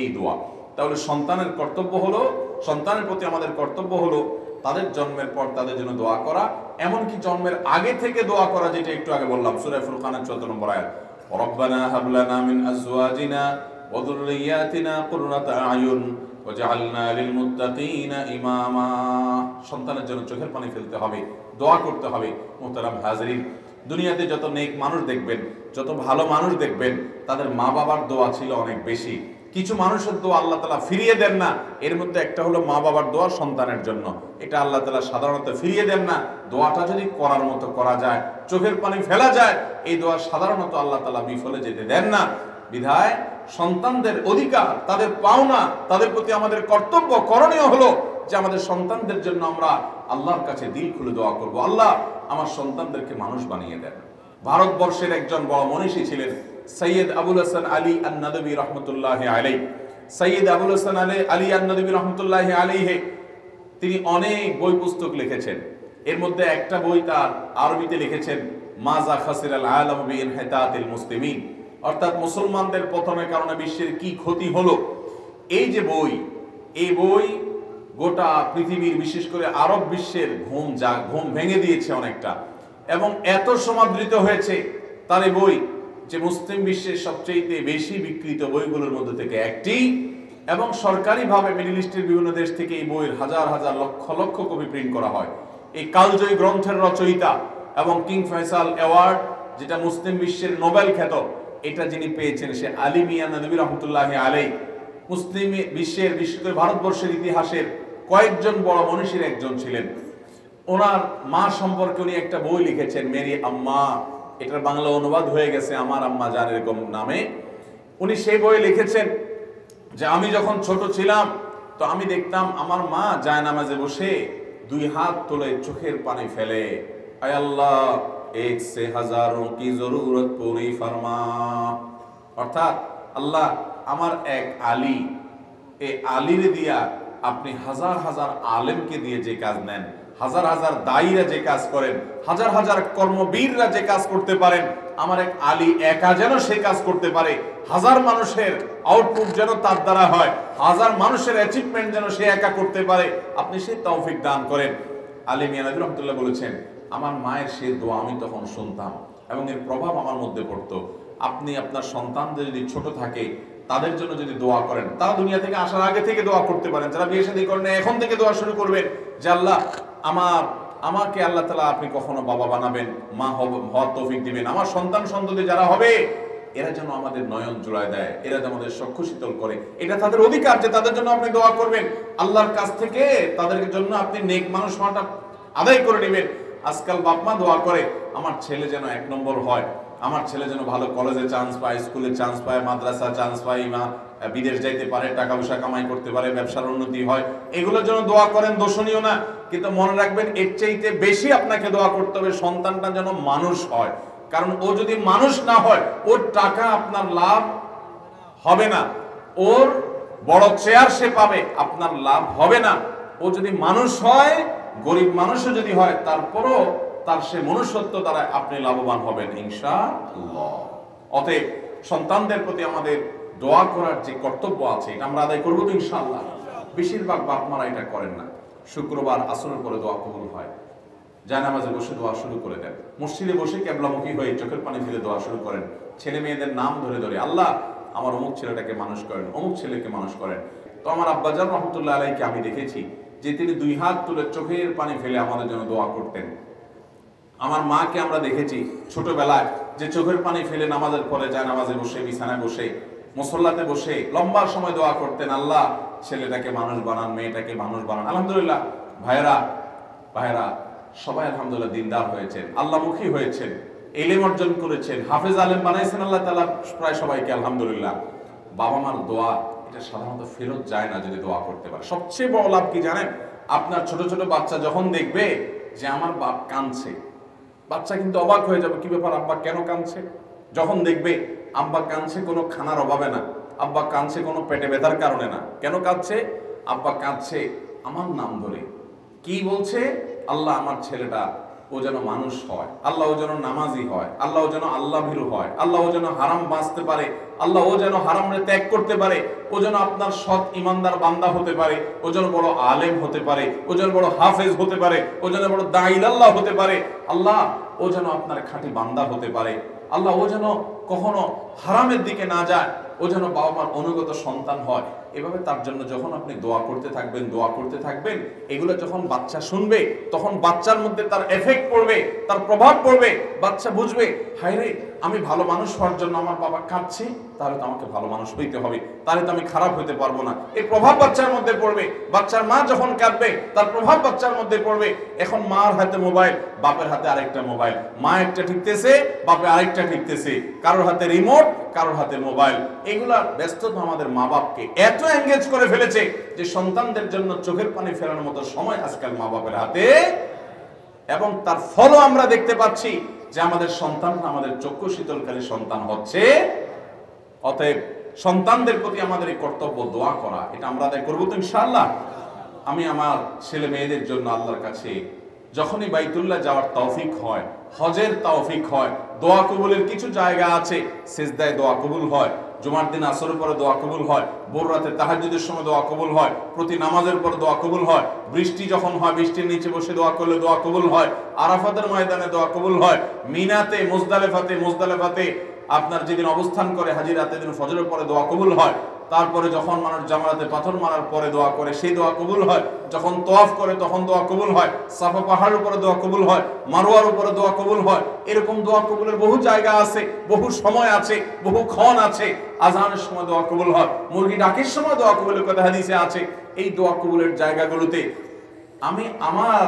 এই দোয়া তাহলে সন্তানের কর্তব্য হলো, সন্তানের প্রতি আমাদের কর্তব্য হলো তাদের জন্মের পর তাদের জন্য দোয়া করা, এমনকি জন্মের আগে থেকে দোয়া করা যেটা একটু আগে বললাম, সূরা ফুরকানের 14 নম্বর আয়াত। রব্বানা হাব লানা মিন আজওয়াজিনা ওয়া যুররিয়াতিনা কুররাতা আয়ুন ওয়াজআলনা লিল মুত্তাকিনা ইমামা। সন্তানের জন্য চোখের পানি ফেলতে হবে, দোয়া করতে হবে, মোহতারাম হাজরিন। দুনিয়াতে যত নেক মানুষ দেখবেন, যত ভালো মানুষ দেখবেন, তাদের মা বাবার দোয়া ছিল অনেক বেশি। কিছু মানুষের দোয়া আল্লাহ তালা ফিরিয়ে দেন না। এর মধ্যে একটা হলো মা বাবার দোয়া সন্তানের জন্য। এটা আল্লাহ তালা সাধারণত ফিরিয়ে দেন না। দোয়াটা যদি করার মতো করা যায়, চোখের পানি ফেলা যায়, এই দোয়া সাধারণত আল্লাহ তালা বিফলে যেতে দেন না। বিধায় সন্তানদের অধিকার, তাদের পাওনা, তাদের প্রতি আমাদের কর্তব্য করণীয় হলো যে আমাদের সন্তানদের জন্য আমরা আল্লাহর কাছে দিল খুলে দোয়া করব। আল্লাহ আমার সন্তানদেরকে মানুষ বানিয়ে দেন। ভারতবর্ষের একজন বড় মনীষী ছিলেন সৈয়দ আবুল হাসান আলী আন্নাদবী রহমতুল্লাহ আলাই সৈয়দ আবুল হাসান আলী আলী আন্নাদবী রহমতুল্লাহ আলাইহে, তিনি অনেক বই পুস্তক লিখেছেন। এর মধ্যে একটা বই তার আরবিতে লিখেছেন, মাজা খাসির আল আলম হেতাতিল মুসলিমিন। অর্থাৎ মুসলমানদের পতনের কারণে বিশ্বের কি ক্ষতি হলো? এই যে বই, এই বই গোটা পৃথিবীর বিশেষ করে আরব বিশ্বের ঘুম যা, ঘুম ভেঙে দিয়েছে অনেকটা। এবং এত সমাদৃত হয়েছে তার এই বই যে মুসলিম বিশ্বের সবচেয়ে বেশি বিকৃত বইগুলোর মধ্যে থেকে একটি, এবং সরকারিভাবে মিডিল ইস্টের বিভিন্ন দেশ থেকে এই বইয়ের হাজার হাজার লক্ষ লক্ষ কপি প্রিন্ট করা হয়। এই কালজয়ী গ্রন্থের রচয়িতা এবং কিং ফয়সাল অ্যাওয়ার্ড, যেটা মুসলিম বিশ্বের নোবেল খ্যাত, এটা যিনি পেয়েছেন সে আলী মিয়া নবী রহমতুল্লাহ আলাই মুসলিম বিশ্বের করে ভারতবর্ষের ইতিহাসের কয়েকজন বড় মনীষীর একজন ছিলেন। ওনার মা সম্পর্কে উনি একটা বই লিখেছেন, মেরি আম্মা। এটার বাংলা অনুবাদ হয়ে গেছে আমার আম্মা জান এরকম নামে। উনি সেই বই লিখেছেন যে আমি যখন ছোট ছিলাম, তো আমি দেখতাম আমার মা যায় নামাজে বসে দুই হাত তোলে চোখের পানি ফেলে। আয় আল্লাহ এক সে হাজারোं কি জরুরত পুরি ফরমা। অর্থাৎ আল্লাহ আমার এক আলী এই আলীরে দিয়া আপনি হাজার হাজার আলেমকে দিয়ে যে কাজ নেন হাজার হাজার দায়ীরা যে কাজ করেন, হাজার হাজার কর্মবীররা যে কাজ করতে পারেন, আমার এক আলী একা যেন সে কাজ করতে পারে, হাজার মানুষের আউটপুট যেন তার দ্বারা হয়, হাজার মানুষের অ্যাচিভমেন্ট যেন সে একা করতে পারে, আপনি সেই তৌফিক দান করেন। আলী মিয়ানাদ রহমতুল্লাহ বলেছেন, আমার মায়ের সে দোয়া আমি তখন শুনতাম এবং এর প্রভাব আমার মধ্যে পড়তো। আপনি আপনার সন্তানদের যদি ছোট থাকে তাদের জন্য যদি দোয়া করেন তারা দুনিয়া থেকে আসার আগে থেকে দোয়া করতে পারেন। যারা বিয়ে শাদী করেন এখন থেকে দোয়া শুরু করবেন যে, আল্লাহ, আমার, আমাকে আল্লাহ তালা আপনি কখনো বাবা বানাবেন, মা হওয়ার তৌফিক দিবেন। আমার সন্তান সন্ততি যারা হবে, এরা যেন আমাদের নয়ন জোড়ায় দেয়, এরা যেন আমাদের চক্ষু শীতল করে। এটা তাদের অধিকার যে, তাদের জন্য আপনি দোয়া করবেন। আল্লাহর কাছ থেকে তাদের জন্য আপনি নেক মানুষ হওয়াটা আদায় করে নেবেন। আজকাল বাপমা দোয়া করে, আমার ছেলে যেন এক নম্বর হয়। আমার ছেলে যেন ভালো কলেজে চান্স পায় স্কুলে চান্স পায়, মাদ্রাসা চান্স পায় মা বিদেশ যাইতে পারে টাকা পয়সা কামাই করতে পারে, ব্যবসার উন্নতি হয়, এগুলোর জন্য দোয়া করেন, দোষণীয় না। কিন্তু মনে রাখবেন, এর চাইতে বেশি আপনাকে দোয়া করতে হবে সন্তানটা যেন মানুষ হয়। কারণ ও যদি মানুষ না হয়, ওর টাকা আপনার লাভ হবে না। ওর বড় চেয়ার সে পাবে, আপনার লাভ হবে না। ও যদি মানুষ হয়, গরিব মানুষও যদি হয়, তারপরও তার সে মনুষ্যত্ব দ্বারা আপনি লাভবান হবেন ইনশা অতএব সন্তানদের প্রতি আমাদের দোয়া করার যে কর্তব্য আছে, এটা আমরা আদায় করব তো ইনশাআল্লাহ। বেশিরভাগ বাপ মারা এটা করেন না। শুক্রবার আসরের পরে দোয়া কবুল হয়। জায়নামাজে বসে দোয়া শুরু করে দেন। মসজিদে বসে ক্যাবলামুখী হয়ে চোখের পানি ফেলে দোয়া শুরু করেন। ছেলে মেয়েদের নাম ধরে ধরে, আল্লাহ, আমার অমুক ছেলেটাকে মানুষ করেন, অমুক ছেলেকে মানুষ করেন। তো আমার আব্বাজান রহমতুল্লাহ আলাইকে আমি দেখেছি যে তিনি দুই হাত তুলে চোখের পানি ফেলে আমাদের জন্য দোয়া করতেন। আমার মাকে আমরা দেখেছি ছোটবেলায় যে চোখের পানি ফেলে নামাজের পরে যায় নামাজে বসে, বিছানায় বসে, মুসল্লাতে বসে, লম্বা সময় দোয়া করতেন, আল্লাহ ছেলেটাকে মানুষ বানান, মেয়েটাকে মানুষ বানান। আলহামদুলিল্লাহ ভাইরা ভাইরা সবাই আলহামদুলিল্লাহ দিনদার হয়েছেন আল্লাহমুখী হয়েছেন, এলেম অর্জন করেছেন, হাফেজ আলেম বানাইছেন আল্লাহ তালা প্রায় সবাইকে, আলহামদুলিল্লাহ। বাবা মার দোয়া, এটা সাধারণত ফেরত যায় না যদি দোয়া করতে পারে। সবচেয়ে বড় লাভ কি জানেন? আপনার ছোট ছোট বাচ্চা যখন দেখবে যে আমার বাপ কাঁদছে বাচ্চা কিন্তু অবাক হয়ে যাবে, কি ব্যাপার, আব্বা কেন কাঁদছে? যখন দেখবে আব্বা কাঁদছে কোনো খানার অভাবে না, আব্বা কাঁদছে কোনো পেটে ব্যথার কারণে না, কেন কাঁদছে? আব্বা কাঁদছে, আমার নাম ধরে। কি বলছে? আল্লাহ আমার ছেলেটা ও যেন মানুষ হয়। আল্লাহ ও যেন নামাজি হয়। আল্লাহ ও যেন আল্লাহ ভীরু হয়। আল্লাহ ও যেন হারাম বাঁচতে পারে। আল্লাহ ও যেন হারামরে ত্যাগ করতে পারে। ও যেন আপনার সৎ ইমানদার বান্দা হতে পারে। ও যেন বড় আলেম হতে পারে। ও যেন বড় হাফেজ হতে পারে। ও যেন বড় দাইল আল্লাহ হতে পারে। আল্লাহ, ও যেন আপনার খাঁটি বান্দা হতে পারে। আল্লাহ, ও যেন কখনো হারামের দিকে না যায়। ও যেন বাবা মার অনুগত সন্তান হয়। এভাবে তার জন্য যখন আপনি দোয়া করতে থাকবেন, দোয়া করতে থাকবেন, এগুলো যখন বাচ্চা শুনবে, তখন বাচ্চার মধ্যে তার এফেক্ট পড়বে, তার প্রভাব পড়বে, বাচ্চা বুঝবে হায় রে আমি ভালো মানুষ হওয়ার জন্য আমার বাবা কাঁদছে, তাহলে তো আমাকে ভালো মানুষ হইতে হবে। তাহলে তো আমি খারাপ হইতে পারব না। এই প্রভাব বাচ্চার মধ্যে পড়বে। বাচ্চার মা যখন কাঁদবে, তার প্রভাব বাচ্চার মধ্যে পড়বে। এখন মার হাতে মোবাইল, বাপের হাতে আরেকটা মোবাইল। মা একটা ঠিকতেছে, বাপে আরেকটা ঠিকতেছে। কারোর হাতে রিমোট কারোর হাতে মোবাইল। এগুলা ব্যস্ততা আমাদের মা বাপকে এত এঙ্গেজ করে ফেলেছে যে সন্তানদের জন্য চোখের পানি ফেরানোর মতো সময় আজকাল মা বাপের হাতে। এবং তার ফলও আমরা দেখতে পাচ্ছি। যে আমাদের সন্তান আমাদের চক্ষু শীতলকারী সন্তান হচ্ছে, অতএব সন্তানদের প্রতি আমাদের এই কর্তব্য দোয়া করা, এটা আমরা আদায় করব তো ইনশাল্লাহ আমি আমার ছেলে মেয়েদের জন্য আল্লাহর কাছে যখনই বাইতুল্লাহ যাওয়ার তৌফিক হয়, হজের তৌফিক হয়, দোয়া কবুলের কিছু জায়গা আছে, সেজদায় দোয়া কবুল হয়। জুমার দিন আসরের পরে দোয়া কবুল হয়, ভোর রাতে তাহাজুদের সময় দোয়া কবুল হয়, প্রতি নামাজের পর দোয়া কবুল হয়, বৃষ্টি যখন হয়, বৃষ্টির নিচে বসে দোয়া করলে দোয়া কবুল হয়, আরাফাতের ময়দানে দোয়া কবুল হয়, মিনাতে, মুজদালেফাতে মুজদালেফাতে আপনার যেদিন অবস্থান করে হাজিরাতে দিন ফজরের পরে দোয়া কবুল হয় তারপরে যখন মানুষ জামারাতে পাথর মারার পরে দোয়া করে, সেই দোয়া কবুল হয়। যখন তোয়াফ করে, তখন দোয়া কবুল হয়। সাফা পাহাড়ের উপরে দোয়া কবুল হয়। মারোয়ার উপরে দোয়া কবুল হয়। এরকম দোয়া কবুলের বহু জায়গা আছে, বহু সময় আছে, বহু ক্ষণ আছে। আজানের সময় দোয়া কবুল হয়। মুরগি ডাকের সময় দোয়া কবুলের কথা হাদিসে আছে। এই দোয়া কবুলের জায়গাগুলোতে আমি আমার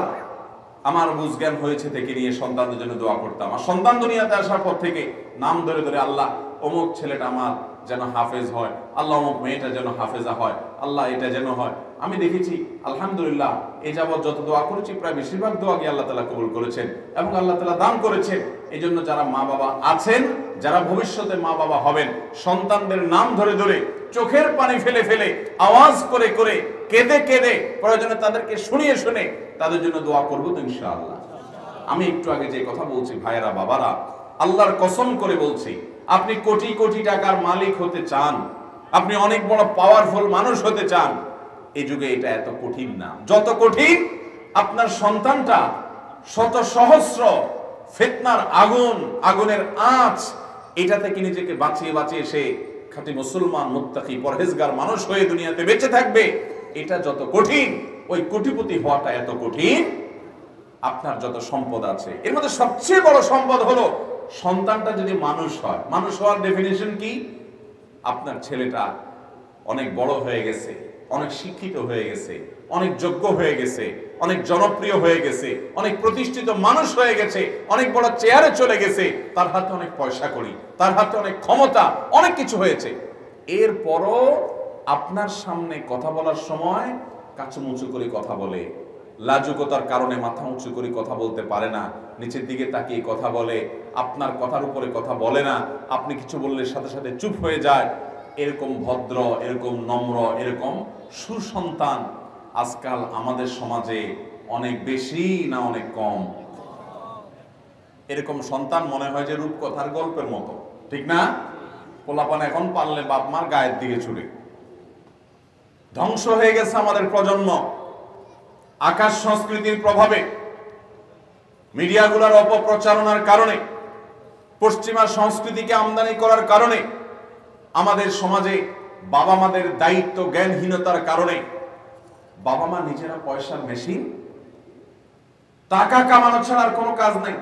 আমার বুঝজ্ঞান হয়েছে থেকে নিয়ে সন্তানদের জন্য দোয়া করতাম। আর সন্তান দুনিয়াতে আসার পর থেকে নাম ধরে ধরে আল্লাহ, অমুক ছেলেটা আমার যেন হাফেজ হয়। আল্লাহ অমুক মেয়েটা যেন হাফেজা হয়। আল্লাহ এটা যেন হয়। আমি দেখেছি, আলহামদুলিল্লাহ এই যাবৎ যত দোয়া করেছি, প্রায় বেশিরভাগ দোয়াকে আল্লাহ তালা কবুল করেছেন এবং আল্লাহ তালা দান করেছেন। এই জন্য যারা মা বাবা আছেন, যারা ভবিষ্যতে মা বাবা হবেন, সন্তানদের নাম ধরে ধরে চোখের পানি ফেলে ফেলে, আওয়াজ করে করে, কেঁদে কেঁদে, প্রয়োজনে তাদেরকে শুনিয়ে শুনে তাদের জন্য দোয়া করব তো ইনশাআল্লাহ। আমি একটু আগে যে কথা বলছি, ভাইয়েরা, বাবারা, আল্লাহর কসম করে বলছি আপনি কোটি কোটি টাকার মালিক হতে চান, আপনি অনেক বড় পাওয়ারফুল মানুষ হতে চান এই যুগে এটা এত কঠিন না। যত কঠিন আপনার সন্তানটা, শত সহস্র ফিতনার আগুন, আগুনের আঁচ, এটা থেকে নিজেকে বাঁচিয়ে বাঁচিয়ে সে খাঁটি মুসলমান, মুত্তাকি, পরহেজগার মানুষ হয়ে দুনিয়াতে বেঁচে থাকবে, এটা যত কঠিন, ওই কোটিপতি হওয়াটা এত কঠিন, আপনার যত সম্পদ আছে। এর মধ্যে সবচেয়ে বড় সম্পদ হলো সন্তানটা যদি মানুষ হয়, মানুষ হওয়ার ডেফিনেশন কি? আপনার ছেলেটা অনেক বড় হয়ে গেছে, অনেক শিক্ষিত হয়ে গেছে, অনেক যোগ্য হয়ে গেছে, অনেক জনপ্রিয় হয়ে গেছে, অনেক প্রতিষ্ঠিত মানুষ হয়ে গেছে, অনেক বড় চেয়ারে চলে গেছে, তার হাতে অনেক পয়সা করি, তার হাতে অনেক ক্ষমতা, অনেক কিছু হয়েছে। এরপরও আপনার সামনে কথা বলার সময় কাচুমুচু করে কথা বলে লাজুকতার কারণে মাথা উঁচু করে কথা বলতে পারে না। নিচের দিকে তাকিয়ে কথা বলে, আপনার কথার উপরে কথা বলে না, আপনি কিছু বললে সাথে সাথে চুপ হয়ে যায়। এরকম ভদ্র, এরকম নম্র, এরকম সুসন্তান আজকাল আমাদের সমাজে অনেক বেশি না অনেক কম। এরকম সন্তান মনে হয় যে রূপকথার গল্পের মতো। ঠিক না? পোলাপান এখন পারলে বাপ মার গায়ের দিকে ছুড়ে। ধ্বংস হয়ে গেছে আমাদের প্রজন্ম। আকাশ সংস্কৃতির প্রভাবে মিডিয়াগুলোর অপপ্রচারণার কারণে, পশ্চিমা সংস্কৃতিকে আমদানি করার কারণে, আমাদের সমাজে বাবা মাদের দায়িত্ব জ্ঞানহীনতার কারণে বাবা মা নিজেরা পয়সার মেশিন, টাকা কামানো ছাড়া আর কোনো কাজ নেই।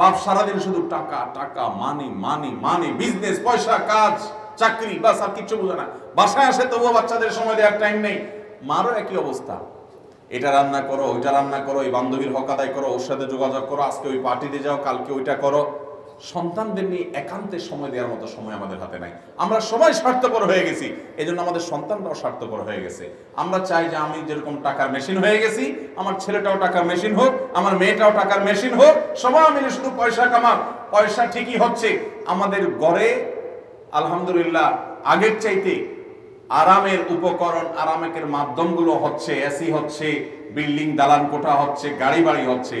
বাপ সারাদিন শুধু টাকা টাকা মানি মানি মানি বিজনেস পয়সা, কাজ, চাকরি, বাস, আর কিচ্ছু বোঝে না। বাসায় আসে তবুও বাচ্চাদের সময় দেওয়ার টাইম নেই। মারও একই অবস্থা। এটা রান্না করো, ওইটা রান্না করো, এই বান্ধবীর হক আদায় করো, ওর সাথে যোগাযোগ করো, আজকে ওই পার্টিতে যাও, কালকে ওইটা করো। সন্তানদের নিয়ে একান্তে সময় দেওয়ার মতো সময় আমাদের হাতে নাই। আমরা সবাই স্বার্থপর হয়ে গেছি এই জন্য আমাদের সন্তানরাও স্বার্থপর হয়ে গেছে। আমরা চাই যে আমি যেরকম টাকার মেশিন হয়ে গেছি, আমার ছেলেটাও টাকার মেশিন হোক, আমার মেয়েটাও টাকার মেশিন হোক, সবাই মিলে শুধু পয়সা কামাক, পয়সা ঠিকই হচ্ছে। আমাদের গড়ে, আলহামদুলিল্লাহ, আগের চাইতে আরামের উপকরণ আরামের মাধ্যমগুলো হচ্ছে এসি হচ্ছে, বিল্ডিং দালান কোঠা হচ্ছে গাড়ি বাড়ি হচ্ছে।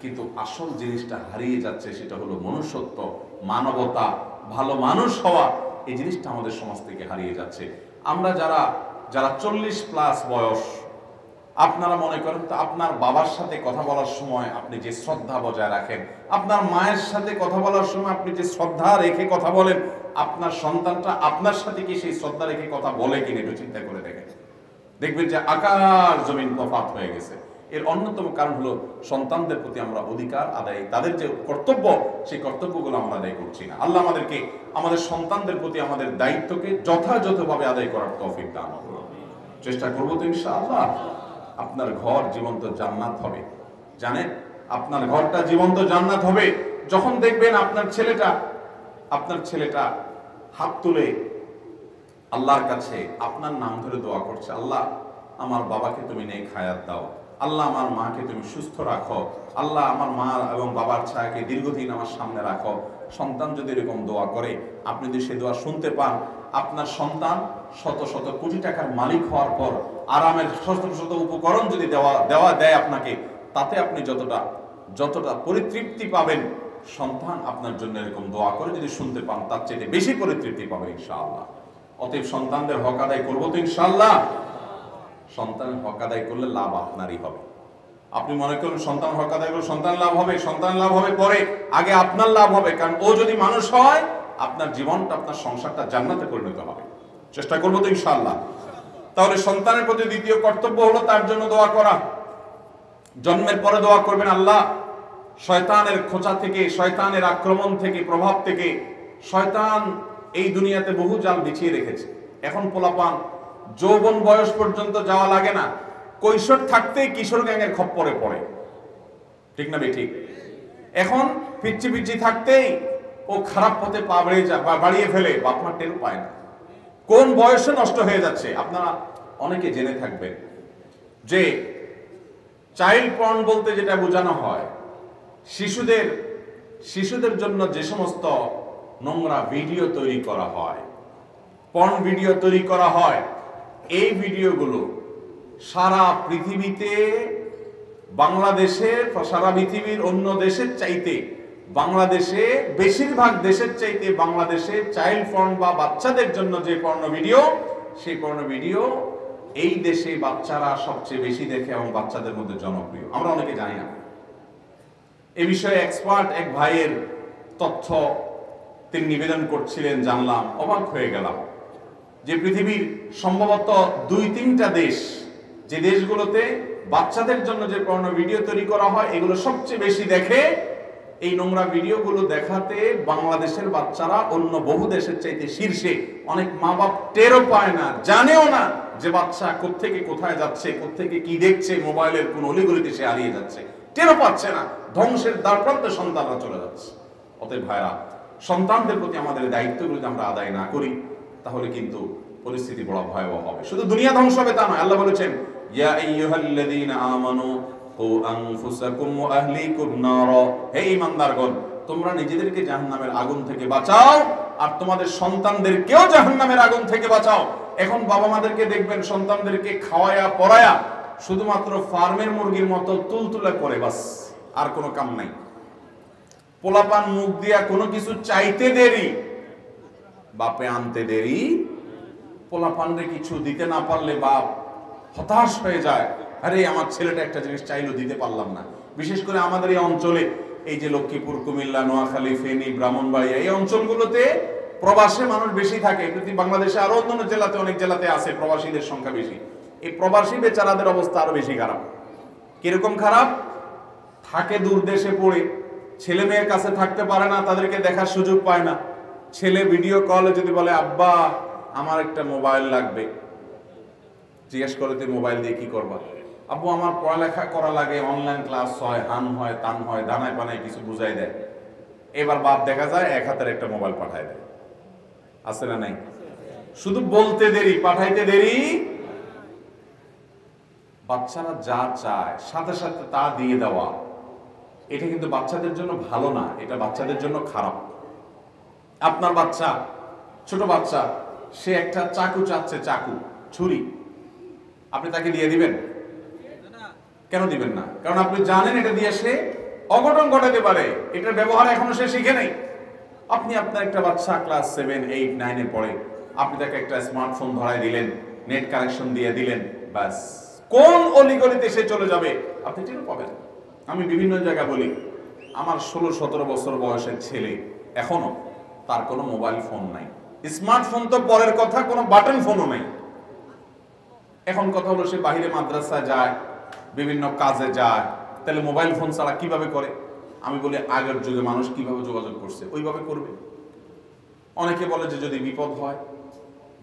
কিন্তু আসল জিনিসটা হারিয়ে যাচ্ছে সেটা হলো মনুষ্যত্ব, মানবতা, ভালো মানুষ হওয়া। এই জিনিসটা আমাদের সমাজ থেকে হারিয়ে যাচ্ছে। আমরা যারা যারা চল্লিশ প্লাস বয়স আপনারা মনে করেন তো আপনার বাবার সাথে কথা বলার সময় আপনি যে শ্রদ্ধা বজায় রাখেন, আপনার মায়ের সাথে কথা বলার সময় আপনি যে শ্রদ্ধা রেখে কথা বলেন, আপনার সন্তানটা আপনার সাথে কি সেই শ্রদ্ধা রেখে কথা বলে কিনা একটু চিন্তা করে দেখেন। দেখবেন যে আকার জমিন তফাত হয়ে গেছে। এর অন্যতম কারণ হলো সন্তানদের প্রতি আমরা অধিকার আদায়, তাদের যে কর্তব্য, সেই কর্তব্যগুলো আমরা আদায় করছি না। আল্লাহ আমাদেরকে, আমাদের সন্তানদের প্রতি আমাদের দায়িত্বকে যথাযথভাবে আদায় করার তৌফিক দান চেষ্টা করব তো ইনশাআল্লাহ। আপনার ঘর জীবন্ত জান্নাত হবে। জানেন? আপনার ঘরটা জীবন্ত জান্নাত হবে যখন দেখবেন আপনার ছেলেটা আপনার ছেলেটা হাত তুলে আল্লাহর কাছে আপনার নাম ধরে দোয়া করছে, আল্লাহ, আমার বাবাকে তুমি নেই খায়াত দাও। আল্লাহ, আমার মাকে তুমি সুস্থ রাখো। আল্লাহ, আমার মা এবং বাবার ছায়াকে দীর্ঘদিন আমার সামনে রাখো। সন্তান যদি এরকম দোয়া করে, আপনি যদি সে দোয়া শুনতে পান আপনার সন্তান শত শত কোটি টাকার মালিক হওয়ার পর আরামের শত শত উপকরণ যদি দেওয়া দেওয়া দেয় আপনাকে, তাতে আপনি যতটা যতটা পরিতৃপ্তি পাবেন, সন্তান আপনার জন্য এরকম দোয়া করে যদি শুনতে পান, তার চেয়ে বেশি পরিতৃপ্তি পাবে ইনশাআল্লাহ। অতএব সন্তানদের হক আদায় করব তো ইনশাআল্লাহ। সন্তানের হক আদায় করলে লাভ আপনারই হবে। আপনি মনে করুন সন্তান হক আদায় করলে সন্তান লাভ হবে সন্তান লাভ হবে পরে, আগে আপনার লাভ হবে, কারণ ও যদি মানুষ হয় আপনার জীবনটা, আপনার সংসারটা জান্নাতে পরিণত হবে। চেষ্টা করব তো ইনশাআল্লাহ। তাহলে সন্তানের প্রতি দ্বিতীয় কর্তব্য হলো তার জন্য দোয়া করা। জন্মের পরে দোয়া করবেন আল্লাহ। শয়তানের খোঁচা থেকে, শয়তানের আক্রমণ থেকে, প্রভাব থেকে শয়তান এই দুনিয়াতে বহু জাল বিছিয়ে রেখেছে। এখন পোলাপান, যৌবন বয়স পর্যন্ত যাওয়া লাগে না। কৈশোর থাকতেই কিশোর গ্যাংয়ের খপ্পরে পড়ে। ঠিক না ঠিক? এখন পিচ্ছি পিচ্ছি থাকতেই ও খারাপ পথে পা বেড়ে যা বা বাড়িয়ে ফেলে, বাপ মা টেরও পায় না। কোন বয়সে নষ্ট হয়ে যাচ্ছে। আপনারা অনেকে জেনে থাকবেন যে চাইল্ড পর্ন বলতে যেটা বোঝানো হয়, শিশুদের শিশুদের জন্য যে সমস্ত নোংরা ভিডিও তৈরি করা হয়, পর্ন ভিডিও তৈরি করা হয়, এই ভিডিওগুলো সারা পৃথিবীতে, বাংলাদেশের সারা পৃথিবীর অন্য দেশের চাইতে বাংলাদেশে, বেশিরভাগ দেশের চাইতে বাংলাদেশে চাইল্ড পর্ন বা বাচ্চাদের জন্য যে পর্ণ ভিডিও সেই পর্ণ ভিডিও এই দেশে বাচ্চারা সবচেয়ে বেশি দেখে এবং বাচ্চাদের মধ্যে জনপ্রিয়। আমরা অনেকে জানি না। এ বিষয়ে এক্সপার্ট এক ভাইয়ের তথ্য তিনি নিবেদন করছিলেন, জানলাম, অবাক হয়ে গেলাম যে পৃথিবীর সম্ভবত দুই তিনটা দেশ, যে দেশগুলোতে বাচ্চাদের জন্য যে পর্ণ ভিডিও তৈরি করা হয়, এগুলো সবচেয়ে বেশি দেখে এই নোংরা ভিডিওগুলো দেখাতে বাংলাদেশের বাচ্চারা অন্য বহু দেশের চাইতে শীর্ষে অনেক মা বাপ টেরও পায় না, জানেও না যে বাচ্চা কোত্থেকে কোথায় যাচ্ছে, কোত্থেকে কি দেখছে, মোবাইলের কোন অলিগলিতে সে হারিয়ে যাচ্ছে। টেরও পাচ্ছে না, ধ্বংসের দ্বারপ্রান্তে সন্তানরা চলে যাচ্ছে। অতএব ভাইরা, সন্তানদের প্রতি আমাদের দায়িত্বগুলো যদি আমরা আদায় না করি, তাহলে কিন্তু পরিস্থিতি বড় ভয়াবহ হবে। শুধু দুনিয়া ধ্বংস হবে তা নয়, আল্লাহ বলেছেন, ইয়া আমানু কু আনফুসাকুম ওয়া আহলিকুম নার। হে ঈমানদারগণ, তোমরা নিজেদেরকে জাহান্নামের আগুন থেকে বাঁচাও, আর তোমাদের সন্তানদেরকেও জাহান্নামের আগুন থেকে বাঁচাও। এখন বাবা মাদেরকে দেখবেন সন্তানদেরকে খাওয়ায়া, পড়ায়া, শুধুমাত্র ফার্মের মুরগির মতো তুলতুলে করে, বাস, আর কোনো কাম নাই। পোলাপান মুখ দিয়া কোনো কিছু চাইতে দেরি, বাপে আনতে দেরি। পোলাপানরে কিছু দিতে না পারলে বাপ হতাশ হয়ে যায়। আরে, আমার ছেলেটা একটা জিনিস চাইলো দিতে পারলাম না। বিশেষ করে আমাদের এই অঞ্চলে, এই যে লক্ষ্মীপুর, কুমিল্লা, নোয়াখালী, ফেনী, ব্রাহ্মণবাড়িয়া, এই অঞ্চলগুলোতে প্রবাসে মানুষ বেশি থাকে। প্রতি বাংলাদেশে আরও অন্যান্য জেলাতে অনেক জেলাতে আছে, প্রবাসীদের সংখ্যা বেশি। এই প্রবাসী বেচারাদের অবস্থা আরও বেশি খারাপ। কীরকম খারাপ? থাকে দূর দেশে পড়ে। ছেলে মেয়ের কাছে থাকতে পারে না, তাদেরকে দেখার সুযোগ পায় না। ছেলে ভিডিও কলে যদি বলে, আব্বা, আমার একটা মোবাইল লাগবে। জিজ্ঞেস করে, তুই মোবাইল দিয়ে কি করবা? আব্বু আমার পড়ালেখা করা লাগে অনলাইন ক্লাস হয়, হান হয়, তান হয়, দানায় পানায় কিছু বুঝাই দেয়। এবার বাপ দেখা যায়, এক হাতের একটা মোবাইল পাঠায় দেয়। আছে না নাই? শুধু বলতে দেরি, পাঠাইতে দেরি। বাচ্চারা যা চায়, সাথে সাথে তা দিয়ে দেওয়া। এটা কিন্তু বাচ্চাদের জন্য ভালো না, এটা বাচ্চাদের জন্য খারাপ। আপনার বাচ্চা, ছোট বাচ্চা, সে একটা চাকু চাচ্ছে, চাকু, ছুরি। আপনি তাকে দিয়ে দিবেন? কেন দিবেন না? কারণ আপনি জানেন এটা দিয়ে সে অঘটন ঘটাতে পারে। এটার ব্যবহার এখনও সে শিখে নেই। আপনি আপনার একটা বাচ্চা ক্লাস সেভেন এইট নাইনে পড়ে, আপনি তাকে একটা স্মার্টফোন ধরাই দিলেন নেট কানেকশন দিয়ে দিলেন, ব্যাস। কোন অলিগলিতে সে চলে যাবে, আপনি টের পাবেন। আমি বিভিন্ন জায়গায় বলি, আমার ষোলো, সতেরো বছর বয়সের ছেলে এখনও তার কোনো মোবাইল ফোন নাই। স্মার্টফোন তো পরের কথা, কোনো বাটন ফোনও নাই। এখন কথা হলো সে বাহিরে মাদ্রাসায় যায় বিভিন্ন কাজে যায়, তাহলে মোবাইল ফোন ছাড়া কীভাবে করে? আমি বলি, আগের যুগে মানুষ কীভাবে যোগাযোগ করছে, ওইভাবে করবে। অনেকে বলে যে যদি বিপদ হয়,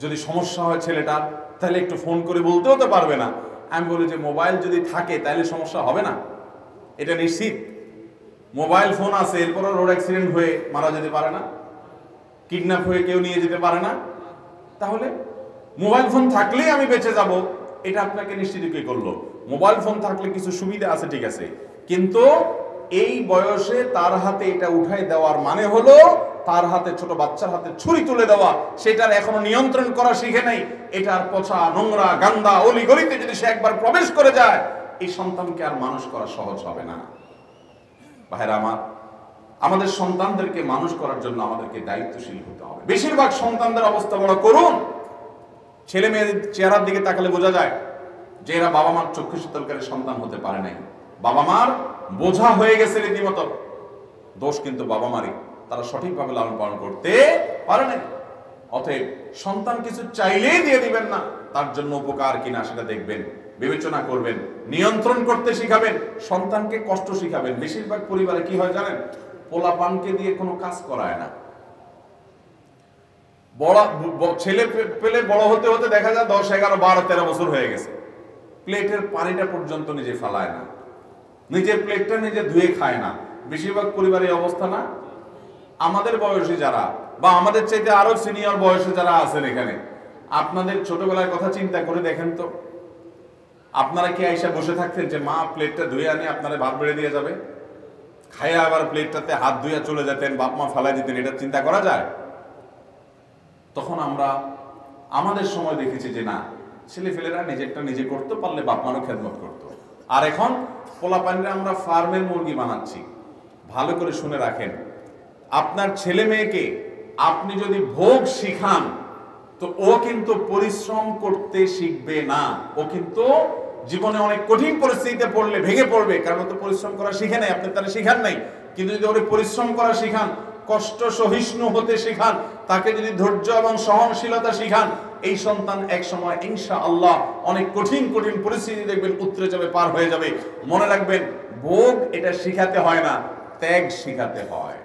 যদি সমস্যা হয় ছেলেটার তাহলে একটু ফোন করে বলতেও তো পারবে না। আমি বলি যে মোবাইল যদি থাকে, তাহলে সমস্যা হবে না। এটা নিশ্চিত। মোবাইল ফোন আছে, এরপরও রোড অ্যাক্সিডেন্ট হয়ে মারা যেতে পারে না কিডন্যাপ হয়ে কেউ নিয়ে যেতে পারে না। তাহলে মোবাইল ফোন থাকলেই আমি বেঁচে যাব, এটা আপনাকে নিশ্চিত কে করল? মোবাইল ফোন থাকলে কিছু সুবিধা আছে, ঠিক আছে। কিন্তু এই বয়সে তার হাতে এটা উঠাই দেওয়ার মানে হলো তার হাতে ছোট বাচ্চার হাতে ছুরি তুলে দেওয়া, সেটার এখনও নিয়ন্ত্রণ করা শিখে নাই। এটার পচা নোংরা গান্দা অলি গলিতে যদি সে একবার প্রবেশ করে যায়, এই সন্তানকে আর মানুষ করা সহজ হবে না। ভাইরা আমার, আমাদের সন্তানদেরকে মানুষ করার জন্য আমাদেরকে দায়িত্বশীল হতে হবে। বেশিরভাগ সন্তানদের অবস্থা বড় করুন ছেলে মেয়েদের চেহারার দিকে তাকালে বোঝা যায় যে এরা বাবা মার চক্ষু শীতলকারী সন্তান হতে পারে নাই। বাবা মার বোঝা হয়ে গেছে রীতিমতো। দোষ কিন্তু বাবা মারই। তারা সঠিকভাবে লালন পালন করতে পারে নাই। অতএব সন্তান কিছু চাইলেই দিয়ে দিবেন না, তার জন্য উপকার কিনা সেটা দেখবেন, বিবেচনা করবেন, নিয়ন্ত্রণ করতে শিখাবেন, সন্তানকে কষ্ট শিখাবেন। বেশিরভাগ পরিবারে কি হয় জানেন? পোলাপানকে দিয়ে কোনো কাজ করায় না। বড় ছেলে পেলে বড় হতে হতে দেখা যায় দশ, এগারো, বারো, তেরো বছর হয়ে গেছে। প্লেটের পানিটা পর্যন্ত নিজে ফেলায় না। নিজের প্লেটটা নিজে ধুয়ে খায় না। বেশিরভাগ পরিবারের অবস্থা না? আমাদের বয়সী যারা, বা আমাদের চাইতে আরও সিনিয়র বয়সে যারা আছেন এখানে, আপনাদের ছোটবেলার কথা চিন্তা করে দেখেন তো। আপনারা কি আইসা বসে থাকতেন যে, মা, প্লেটটা ধুয়ে আনি, আপনারা ভাত বেড়ে দিয়ে যাবে? খাইয়া আবার প্লেটটাতে হাত ধুয়ে চলে যেতেন, বাপ মা ফেলাই দিতেন, এটা চিন্তা করা যায়? তখন আমরা আমাদের সময় দেখেছি যে না ছেলে ফেলেরা নিজেরটা নিজে করতে, পারলে বাপ মারও খেদমত করতো। আর এখন পোলাপানিরা আমরা ফার্মের মুরগি বানাচ্ছি। ভালো করে শুনে রাখেন, আপনার ছেলে মেয়েকে আপনি যদি ভোগ শিখান, তো ও কিন্তু পরিশ্রম করতে শিখবে না। ও কিন্তু জীবনে অনেক কঠিন পরিস্থিতিতে পড়লে, ভেঙে পড়বে। কারণ তো পরিশ্রম করা শিখে নাই, আপনি তারা শিখান নাই। কিন্তু যদি ওরে পরিশ্রম করা শিখান, কষ্ট সহিষ্ণু হতে শিখান, তাকে যদি ধৈর্য এবং সহনশীলতা শিখান এই সন্তান এক সময় ইনশা আল্লাহ অনেক কঠিন কঠিন পরিস্থিতি দেখবেন উত্তরে যাবে, পার হয়ে যাবে। মনে রাখবেন, ভোগ এটা শিখাতে হয় না, ত্যাগ শিখাতে হয়।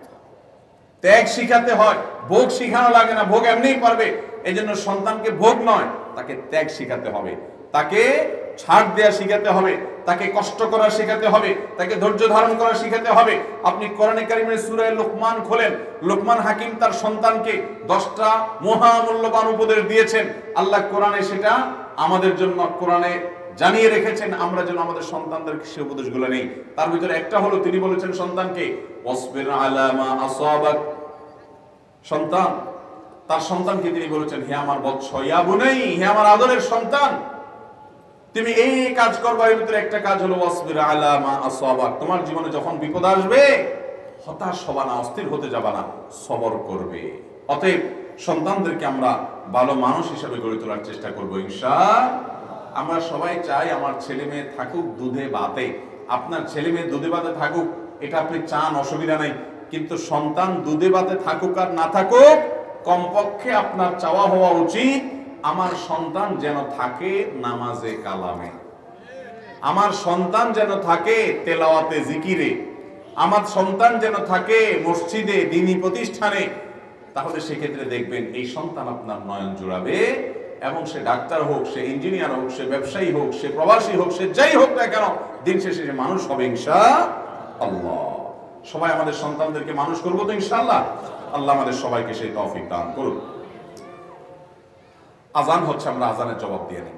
ত্যাগ শিখাতে হয়। ভোগ শিখানো লাগে না, ভোগ এমনিই পারবে। এই জন্য সন্তানকে ভোগ নয়, তাকে ত্যাগ শিখাতে হবে। তাকে ছাড় দেওয়া শিখাতে হবে, তাকে কষ্ট করা শিখাতে হবে, তাকে ধৈর্য ধারণ করা শিখাতে হবে। আপনি কোরআনে কারিমের সুরায় লোকমান খোলেন, লোকমান হাকিম তার সন্তানকে দশটা মহামূল্যবান উপদেশ দিয়েছেন। আল্লাহ কোরআনে সেটা আমাদের জন্য কোরআনে জানিয়ে রেখেছেন, আমরা যেন আমাদের সন্তানদেরকে সে উপদেশগুলো নেই। তার ভিতরে একটা হলো, তিনি বলেছেন সন্তানকে সন্তান, তার সন্তানকে তিনি বলেছেন, হে আমার বৎস, ইয়া বুনাই, হে আমার আদরের সন্তান। তুমি এই কাজ করবা, এর ভিতরে একটা কাজ হলো ওয়াসবির আলা মা আসাবাক। তোমার জীবনে যখন বিপদ আসবে, হতাশ হবা না, অস্থির হতে যাবা না, সবর করবে। অতএব সন্তানদেরকে আমরা ভালো মানুষ হিসেবে গড়ে তোলার চেষ্টা করব ইনশা আমরা সবাই চাই আমার ছেলে মেয়ে থাকুক দুধে বাতে। আপনার ছেলে মেয়ে দুধে বাতে থাকুক, এটা আপনি চান, অসুবিধা নাই। কিন্তু সন্তান দুধে বাতে থাকুক আর না থাকুক, কমপক্ষে আপনার চাওয়া হওয়া উচিত আমার সন্তান যেন থাকে নামাজে কালামে। আমার সন্তান যেন থাকে তেলাওয়াতে জিকিরে। আমার সন্তান যেন থাকে মসজিদে, দিনী প্রতিষ্ঠানে। তাহলে সেক্ষেত্রে দেখবেন এই সন্তান আপনার নয়ন জুড়াবে এবং সে ডাক্তার হোক, সে ইঞ্জিনিয়ার হোক, সে ব্যবসায়ী হোক, সে প্রবাসী হোক, সে যাই হোক না কেন, দিন শেষে সে মানুষ হবে ইনশা আল্লাহ সবাই আমাদের সন্তানদেরকে মানুষ করব তো ইনশাআল্লাহ। আল্লাহ আমাদের সবাইকে সেই তৌফিক দান করুন আজান হচ্ছে আমরা আজানের জবাব দিয়ে নিই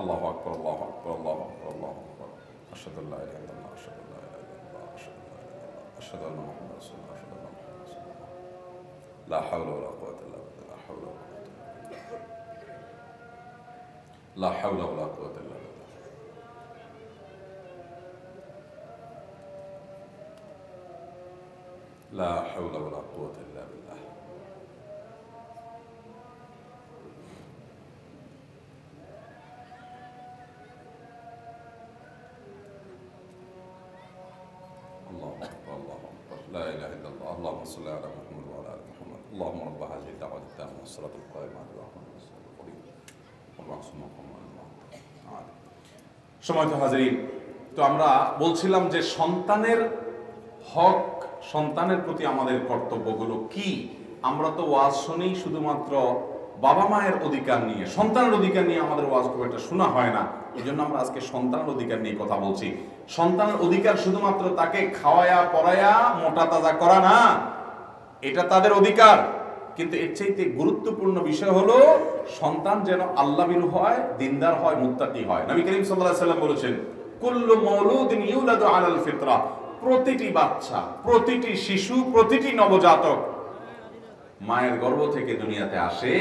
আল্লাহ আকবর আল্লাহ আকবর আল্লাহ আকবর আল্লাহ আকবর আশহাদু আল্লা ইলাহা ইল্লাল্লাহ আশহাদু আল্লা ইলাহা ইল্লাল্লাহ আশহাদু আন্না মুহাম্মাদান রাসূলুল্লাহ আশহাদু আন্না মুহাম্মাদান রাসূলুল্লাহ লা হাওলা ওয়ালা কুওয়াতা ইল্লা বিল্লাহ লা হাওলা ওয়ালা কুওয়াতা লা হাওলা ওয়ালা কুওয়াতা ইল্লা বিল্লাহ لا حول ولا قوة إلا بالله الله أكبر الله أكبر لا إله إلا الله اللهم صل على محمد وعلى آل محمد اللهم رب هذه الدعوة التامة والصلاة القائمة على رحمة والمعصوم সময় তো হাজির তো আমরা বলছিলাম যে সন্তানের হক সন্তানের প্রতি আমাদের কর্তব্যগুলো কি আমরা তো ওয়াজ শুনি শুধুমাত্র বাবা মায়ের অধিকার নিয়ে সন্তানের অধিকার নিয়ে আমাদের ওয়াজ খুব একটা শোনা হয় না এই জন্য আমরা আজকে সন্তানের অধিকার নিয়ে কথা বলছি সন্তানের অধিকার শুধুমাত্র তাকে খাওয়ায়া, পড়ায়া, মোটা তাজা করা না, এটা তাদের অধিকার। কিন্তু এর চাইতে গুরুত্বপূর্ণ বিষয় হলো, সন্তান যেন আল্লাহ বিরু হয়, দিনদার হয়, মুত্তাকি হয়। নবী করিম আলাইহি সাল্লাম বলেছেন, কুল্লু মাউলুদিন ইউলাদু আলাল ফিতরা। প্রতিটি বাচ্চা, প্রতিটি শিশু, প্রতিটি নবজাতক মায়ের গর্ভ থেকে দুনিয়াতে আসে,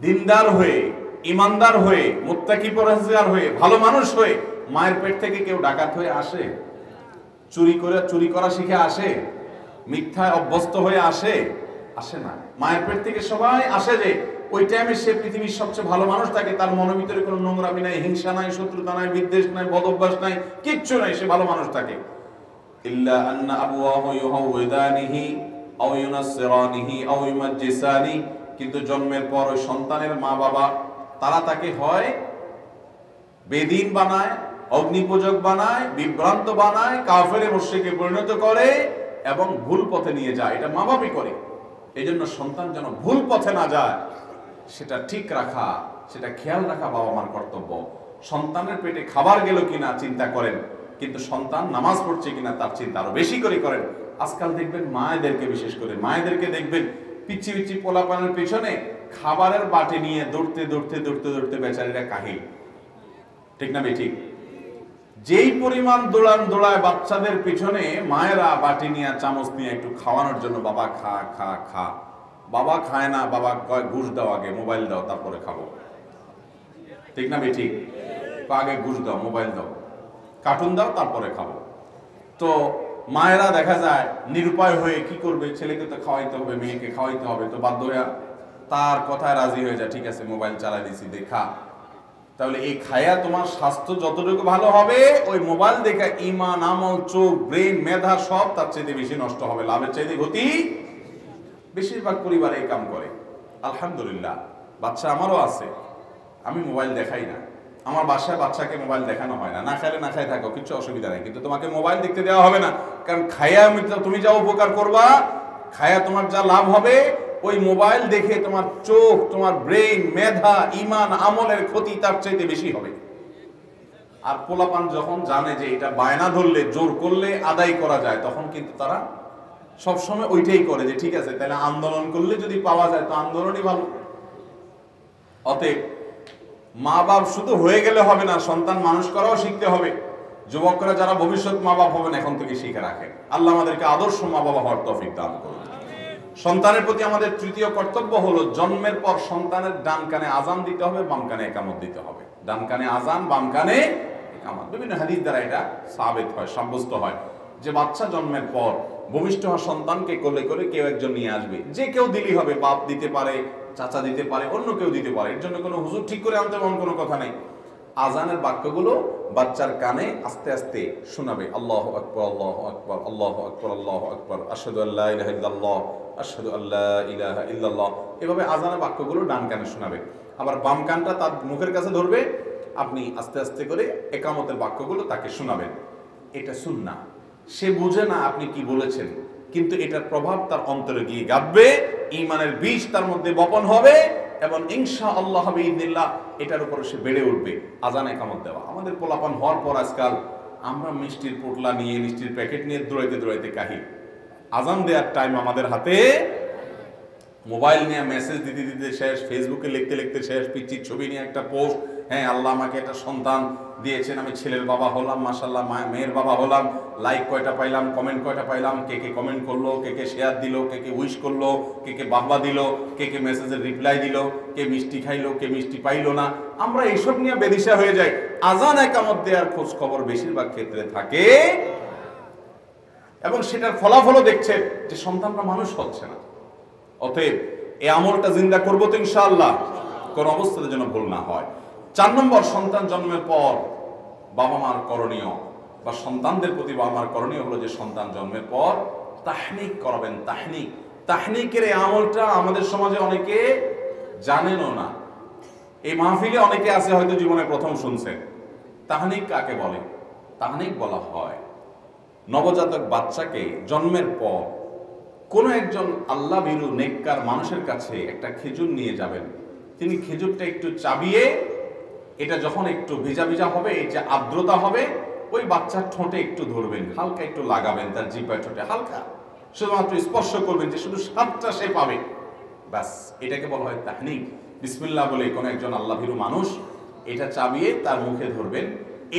দিনদার হয়ে, ইমানদার হয়ে, মুত্তাকি পরহেজগার হয়ে, ভালো মানুষ হয়ে মায়ের পেট থেকে কেউ ডাকাত হয়ে আসে? চুরি করে, চুরি করা শিখে আসে? মিথ্যায় অভ্যস্ত হয়ে আসে? আসে না। মায়ের পেট থেকে সবাই আসে যে, ওই টাইমে সে পৃথিবীর সবচেয়ে ভালো মানুষ থাকে তার মনের ভিতরে কোনো নোংরামি নাই, হিংসা নাই, শত্রুতা নাই, বিদ্বেষ নাই বদভ্যাস নাই, কিচ্ছু নাই, সে ভালো মানুষ থাকে ইল্লা আন্না আবওয়াহু ইউহাউদানিহি আও ইউনাসসিরানিহি আও ইউমাজ্জিসানি। কিন্তু জন্মের পর ওই সন্তানের মা বাবা তারা তাকে হয় বেদিন বানায় অগ্নিপূজক বানায়, বিভ্রান্ত বানায়, কাফেরে, মুশ্রিকে পরিণত করে এবং ভুল পথে নিয়ে যায়। এটা মা বাপই করে। এই জন্য সন্তান যেন ভুল পথে না যায়, সেটা ঠিক রাখা, সেটা খেয়াল রাখা বাবা মার কর্তব্য। সন্তানের পেটে খাবার গেল কিনা চিন্তা করেন, কিন্তু সন্তান নামাজ পড়ছে কিনা তার চিন্তা আরও বেশি করে করেন। আজকাল দেখবেন মায়েদেরকে, বিশেষ করে মায়েদেরকে দেখবেন পিচ্ছি পিচ্ছি পোলাপানের পিছনে খাবারের বাটি নিয়ে দৌড়তে দৌড়তে দৌড়তে দৌড়তে বেচারিরা কাহিল। ঠিক না ঠিক? যেই পরিমাণ দোলান দোলায় বাচ্চাদের পিছনে মায়েরা বাটি নিয়ে, চামচ নিয়ে একটু খাওয়ানোর জন্য বাবা খা খা খা। বাবা খায় না, বাবা কয়, ঘুষ দাও আগে, মোবাইল দাও, তারপরে খাব। ঠিক না ঠিক আগে ঘুষ দাও, মোবাইল দাও। কার্টুন দাও, তারপরে খাব। তো মায়েরা দেখা যায় নিরুপায় হয়ে কি করবে? ছেলেকে তো খাওয়াইতে হবে, মেয়েকে খাওয়াইতে হবে। তো বাধ্য হয়ে তার কথায় রাজি হয়ে যায়, ঠিক আছে, মোবাইল চালাই দিছি, দেখা। তাহলে এই খায়া তোমার স্বাস্থ্য যতটুকু ভালো হবে, ওই মোবাইল দেখা ইমান, আমল, চোখ, ব্রেন, মেধা সব তার চাইতে বেশি নষ্ট হবে। লাভের চাইতে ক্ষতি বেশিরভাগ পরিবার এই কাম করে। আলহামদুলিল্লাহ। বাচ্চা আমারও আছে। আমি মোবাইল দেখাই না। আমার বাসায় বাচ্চাকে মোবাইল দেখানো হয় না। না খাইলে না খাই থাকো কিছু অসুবিধা নেই। কিন্তু তোমাকে মোবাইল দেখতে দেওয়া হবে না। কারণ খায়া তুমি যা উপকার করবা, খায়া তোমার যা লাভ হবে ওই মোবাইল দেখে তোমার চোখ, তোমার ব্রেন মেধা, ইমান, আমলের ক্ষতি তার চাইতে বেশি হবে। আর পোলাপান যখন জানে যে এটা বায়না ধরলে, জোর করলে আদায় করা যায়, তখন কিন্তু তারা সবসময় ওইটাই করে যে ঠিক আছে, তাহলে আন্দোলন করলে যদি পাওয়া যায়, তো আন্দোলনই ভালো। অতএব মা বাপ শুধু হয়ে গেলে হবে না, সন্তান মানুষ করাও শিখতে হবে। যুবকরা যারা ভবিষ্যৎ মা বাপ হবেন, এখন থেকে শিখে রাখেন। আল্লাহ আমাদেরকে আদর্শ মা বাবা হওয়ার তফিক দান করুন। সন্তানের প্রতি আমাদের তৃতীয় কর্তব্য হলো জন্মের পর সন্তানের ডান কানে আজান দিতে হবে, বাম কানে একামত দিতে হবে। ডান কানে আজান বাম কানে একামত। বিভিন্ন হাদিস দ্বারা এটা সাবেত হয়, সাব্যস্ত হয় যে বাচ্চা জন্মের পর ভূমিষ্ঠ হওয়া সন্তানকে কোলে করে কেউ একজন নিয়ে আসবে। যে কেউ দিলি হবে, বাপ দিতে পারে, চাচা দিতে পারে, অন্য কেউ দিতে পারে। এর জন্য কোনো হুজুর ঠিক করে আনতে এমন কোনো কথা নেই। আজানের বাক্যগুলো বাচ্চার কানে আস্তে আস্তে শোনাবে। আল্লাহ আকবর আল্লাহ আকবর আল্লাহ আকবর আল্লাহ আকবর। আসাদু আল্লাহ আসাদু আল্লাহ ইলাহা ইল্লাল্লাহ। এভাবে আজানের বাক্যগুলো ডান কানে শোনাবে। আবার বাম কানটা তার মুখের কাছে ধরবে। আপনি আস্তে আস্তে করে একামতের বাক্যগুলো তাকে শোনাবেন। এটা শুননা সে বুঝে না আপনি কি বলেছেন, কিন্তু এটার প্রভাব তার অন্তরে গিয়ে গাববে ইমানের বীজ তার মধ্যে বপন হবে এবং ইনশা আল্লাহ হবে এটার উপরে সে বেড়ে উঠবে, আজান একামত দেওয়া। আমাদের পোলাপান হওয়ার পর আজকাল আমরা মিষ্টির পোটলা নিয়ে, মিষ্টির প্যাকেট নিয়ে দৌড়াইতে দৌড়াইতে কাহি আজান দেওয়ার টাইম আমাদের হাতে। মোবাইল নিয়ে মেসেজ দিতে দিতে শেষ ফেসবুকে লিখতে লিখতে শেষ পিচ্ছির ছবি নিয়ে একটা পোস্ট হ্যাঁ আল্লাহ আমাকে একটা সন্তান দিয়েছেন, আমি ছেলের বাবা হলাম মাসাল্লাহ মেয়ের বাবা হলাম লাইক কয়টা পাইলাম কমেন্ট কয়টা পাইলাম, কে কে কমেন্ট করল, কে কে শেয়ার দিল, কে কে উইশ করল, কে কে বাহবা দিল, কে কে মেসেজের রিপ্লাই দিল, কে মিষ্টি খাইলো, কে মিষ্টি পাইলো না? আমরা এইসব নিয়ে বেদিশা হয়ে যাই। আজান একামত দেওয়ার খোঁজ খবর বেশিরভাগ ক্ষেত্রে থাকে এবং সেটার ফলাফলও দেখছেন যে সন্তানরা মানুষ হচ্ছে না। অতএব এই আমলটা জিন্দা করব তো ইনশাআল্লাহ। কোন অবস্থাতে যেন ভুল না হয়। চার নম্বর, সন্তান জন্মের পর বাবা মার করণীয় বা সন্তানদের প্রতি বাবা মার করণীয় হলো যে সন্তান জন্মের পর তাহনিক করাবেন, তাহনিক। তাহনিকের এই আমলটা আমাদের সমাজে অনেকে জানেনও না। এই মাহফিলে অনেকে আছে হয়তো জীবনে প্রথম শুনছেন। তাহনিক কাকে বলে? তাহনিক বলা হয় নবজাতক বাচ্চাকে জন্মের পর কোনো একজন আল্লাহ বিরু নেককার মানুষের কাছে একটা খেজুর নিয়ে যাবেন। তিনি খেজুরটা একটু চাবিয়ে, এটা যখন একটু ভিজা ভিজা হবে, এই যে আর্দ্রতা হবে, ওই বাচ্চার ঠোঁটে একটু ধরবেন, হালকা একটু লাগাবেন তার জিপায় ঠোঁটে, হালকা। শুধুমাত্র স্পর্শ করবেন যে শুধু স্বাদটা সে পাবে। ব্যাস, এটাকে বলা হয় তাহনিক। বিসমিল্লাহ বলে কোনো একজন আল্লাহ ভীরু মানুষ এটা চাবিয়ে তার মুখে ধরবেন।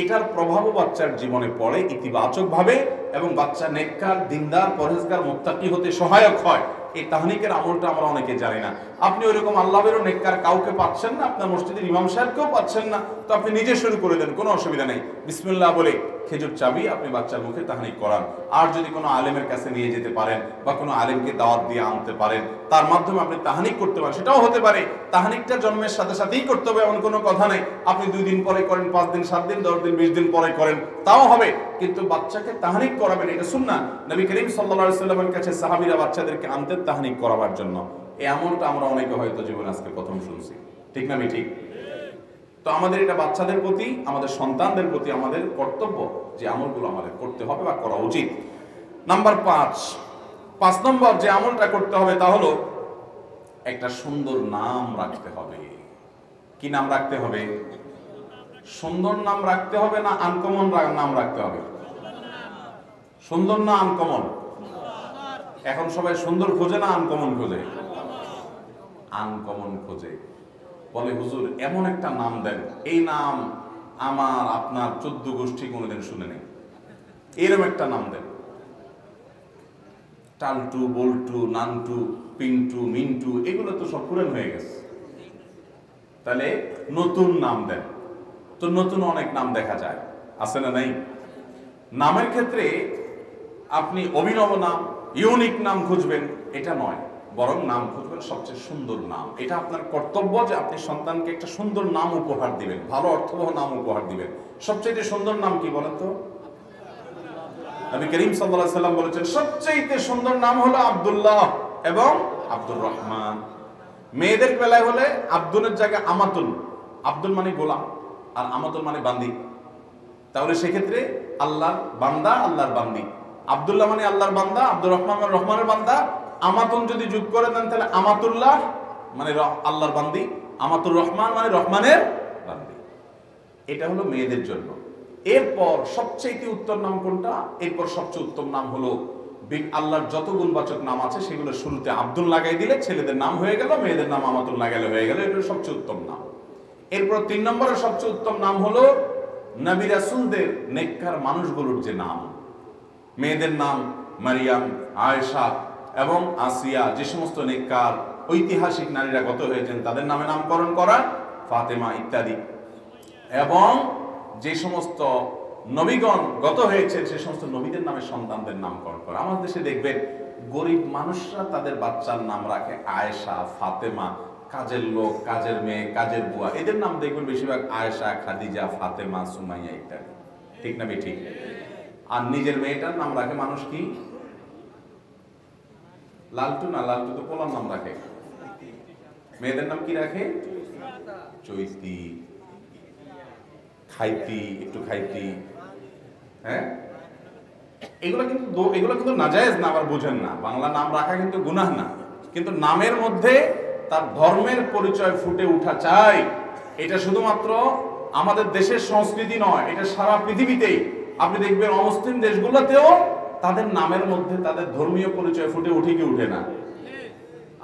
এটার প্রভাবও বাচ্চার জীবনে পড়ে ইতিবাচকভাবে এবং বাচ্চা নেককার, দিনদার, পরহেজগার, মোত্তাকি হতে সহায়ক হয়। এই তাহনিকের আমলটা আমরা অনেকে জানি না। আপনি ওই রকম আল্লাহেরও নেককার কাউকে পাচ্ছেন না, আপনার মসজিদের ইমাম সাহেবকেও পাচ্ছেন না, তো আপনি নিজে শুরু করে দেন, কোনো অসুবিধা নেই। বিসমিল্লাহ বলে খেজুর চাবি আপনি বাচ্চার মুখে তাহানিক করান। আর যদি কোনো আলেমের কাছে নিয়ে যেতে পারেন বা কোনো আলেমকে দাওয়াত দিয়ে আনতে পারেন, তার মাধ্যমে আপনি তাহানিক করতে পারেন। সেটাও হতে পারে। তাহানিকটা জন্মের সাথে সাথেই করতে হবে, এমন কোনো কথা নেই। আপনি দুই দিন পরে করেন, পাঁচ দিন, সাত দিন, দশ দিন, বিশ দিন পরে করেন, তাও হবে। কিন্তু বাচ্চাকে তাহানিক করাবেন, এটা শুননা নবী করিম সাল্লা সাল্লামের কাছে সাহাবিরা বাচ্চাদেরকে আনতে তাহানিক করাবার জন্য। এই আমলটা আমরা অনেকে হয়তো জীবনে আজকে প্রথম শুনছি। ঠিক না আমি ঠিক তো আমাদের এটা বাচ্চাদের প্রতি, আমাদের সন্তানদের প্রতি আমাদের কর্তব্য যে আমলগুলো আমাদের করতে হবে বা করা উচিত। নাম্বার পাঁচ পাঁচ নম্বর যে আমলটা করতে হবে তা হলো একটা সুন্দর নাম রাখতে হবে। কি নাম রাখতে হবে? সুন্দর নাম রাখতে হবে না আনকমন নাম রাখতে হবে? সুন্দর না আনকমন? এখন সবাই সুন্দর খোঁজে না আনকমন খোঁজে? আনকমন খোঁজে। বলে, হুজুর, এমন একটা নাম দেন। এই নাম আমার, আপনার চোদ্দ গোষ্ঠী কোনোদিন শুনে নেই। এরম একটা নাম দেন। টালটু বল্টু, নানটু, পিন্টু, মিন্টু, এগুলো তো সব পুরান হয়ে গেছে। তাহলে নতুন নাম দেন। তো নতুন অনেক নাম দেখা যায়। আছে না নাই? নামের ক্ষেত্রে আপনি অভিনব নাম, ইউনিক নাম খুঁজবেন, এটা নয়। বরং নাম খুঁজবেন সবচেয়ে সুন্দর নাম। এটা আপনার কর্তব্য যে আপনি সন্তানকে একটা সুন্দর নাম উপহার দিবেন। ভালো অর্থবহ নাম উপহার দিবেন। সবচেয়ে সুন্দর নাম কি বলেন তো? নবী করিম সাল্লাল্লাহু সাল্লাম বলেছেন সবচেয়ে সুন্দর নাম হলো আব্দুল্লাহ এবং আব্দুর রহমান। মেয়েদের বেলায় হলে আব্দুলের জায়গায় আমাতুল। আব্দুল মানে গোলাম, আর আমাতুল মানে বান্দি। তাহলে সেক্ষেত্রে আল্লাহর বান্দা, আল্লাহর বান্দি। আব্দুল্লাহ মানে আল্লাহর বান্দা, আব্দুর রহমান মানে রহমানের বান্দা। আমাতুন যদি যোগ করে দেন, তাহলে আমাতুল্লাহ মানে আল্লাহর বান্দি, আমাতুর রহমান মানে রহমানের বান্দি। এটা হলো মেয়েদের জন্য। এরপর সবচেয়ে উত্তম নাম কোনটা? এরপর সবচেয়ে উত্তম নাম হলো আল্লাহর যত গুণবাচক নাম আছে, সেগুলো শুরুতে আব্দুল লাগাই দিলে ছেলেদের নাম হয়ে গেল, মেয়েদের নাম আমাতুল লাগাইলে হয়ে গেল এটা সবচেয়ে উত্তম নাম। এরপর তিন নম্বরের সবচেয়ে উত্তম নাম হলো নবী রাসুলদের নেককার মানুষগুলোর যে নাম। মেয়েদের নাম মারিয়াম, আয়েশা এবং আসিয়া যে সমস্ত নেককার, ঐতিহাসিক নারীরা গত হয়েছেন, তাদের নামে নামকরণ করা, ফাতেমা ইত্যাদি। এবং যে সমস্ত নবীগণ গত হয়েছে সে সমস্ত নবীদের নামে সন্তানদের নামকরণ করা। আমাদের দেশে দেখবেন, গরিব মানুষরা তাদের বাচ্চার নাম রাখে, আয়েশা, ফাতেমা, কাজের লোক, কাজের মেয়ে, কাজের বুয়া। এদের নাম দেখবেন বেশিরভাগ আয়েশা, খাদিজা, ফাতেমা, সুমাইয়া ইত্যাদি। ঠিক না ঠিক আর নিজের মেয়েটার নাম রাখে মানুষ কি? লালটু না, লালটু তো পোলার নাম রাখে। মেয়েদের নাম কি রাখে? চৈতি। খাইতি, একটু খাইতি। হ্যাঁ? এগুলো কিন্তু এগুলো কিন্তু নাজায়েজ না, আবার বোঝেন না। বাংলা নাম রাখা কিন্তু গুনাহ না। কিন্তু নামের মধ্যে তার ধর্মের পরিচয় ফুটে উঠা চাই। এটা শুধুমাত্র আমাদের দেশের সংস্কৃতি নয়, এটা সারা পৃথিবীতেই। আপনি দেখবেন অমুসলিম দেশগুলোতেও তাদের নামের মধ্যে তাদের ধর্মীয় পরিচয় ফুটে উঠে কি উঠে না?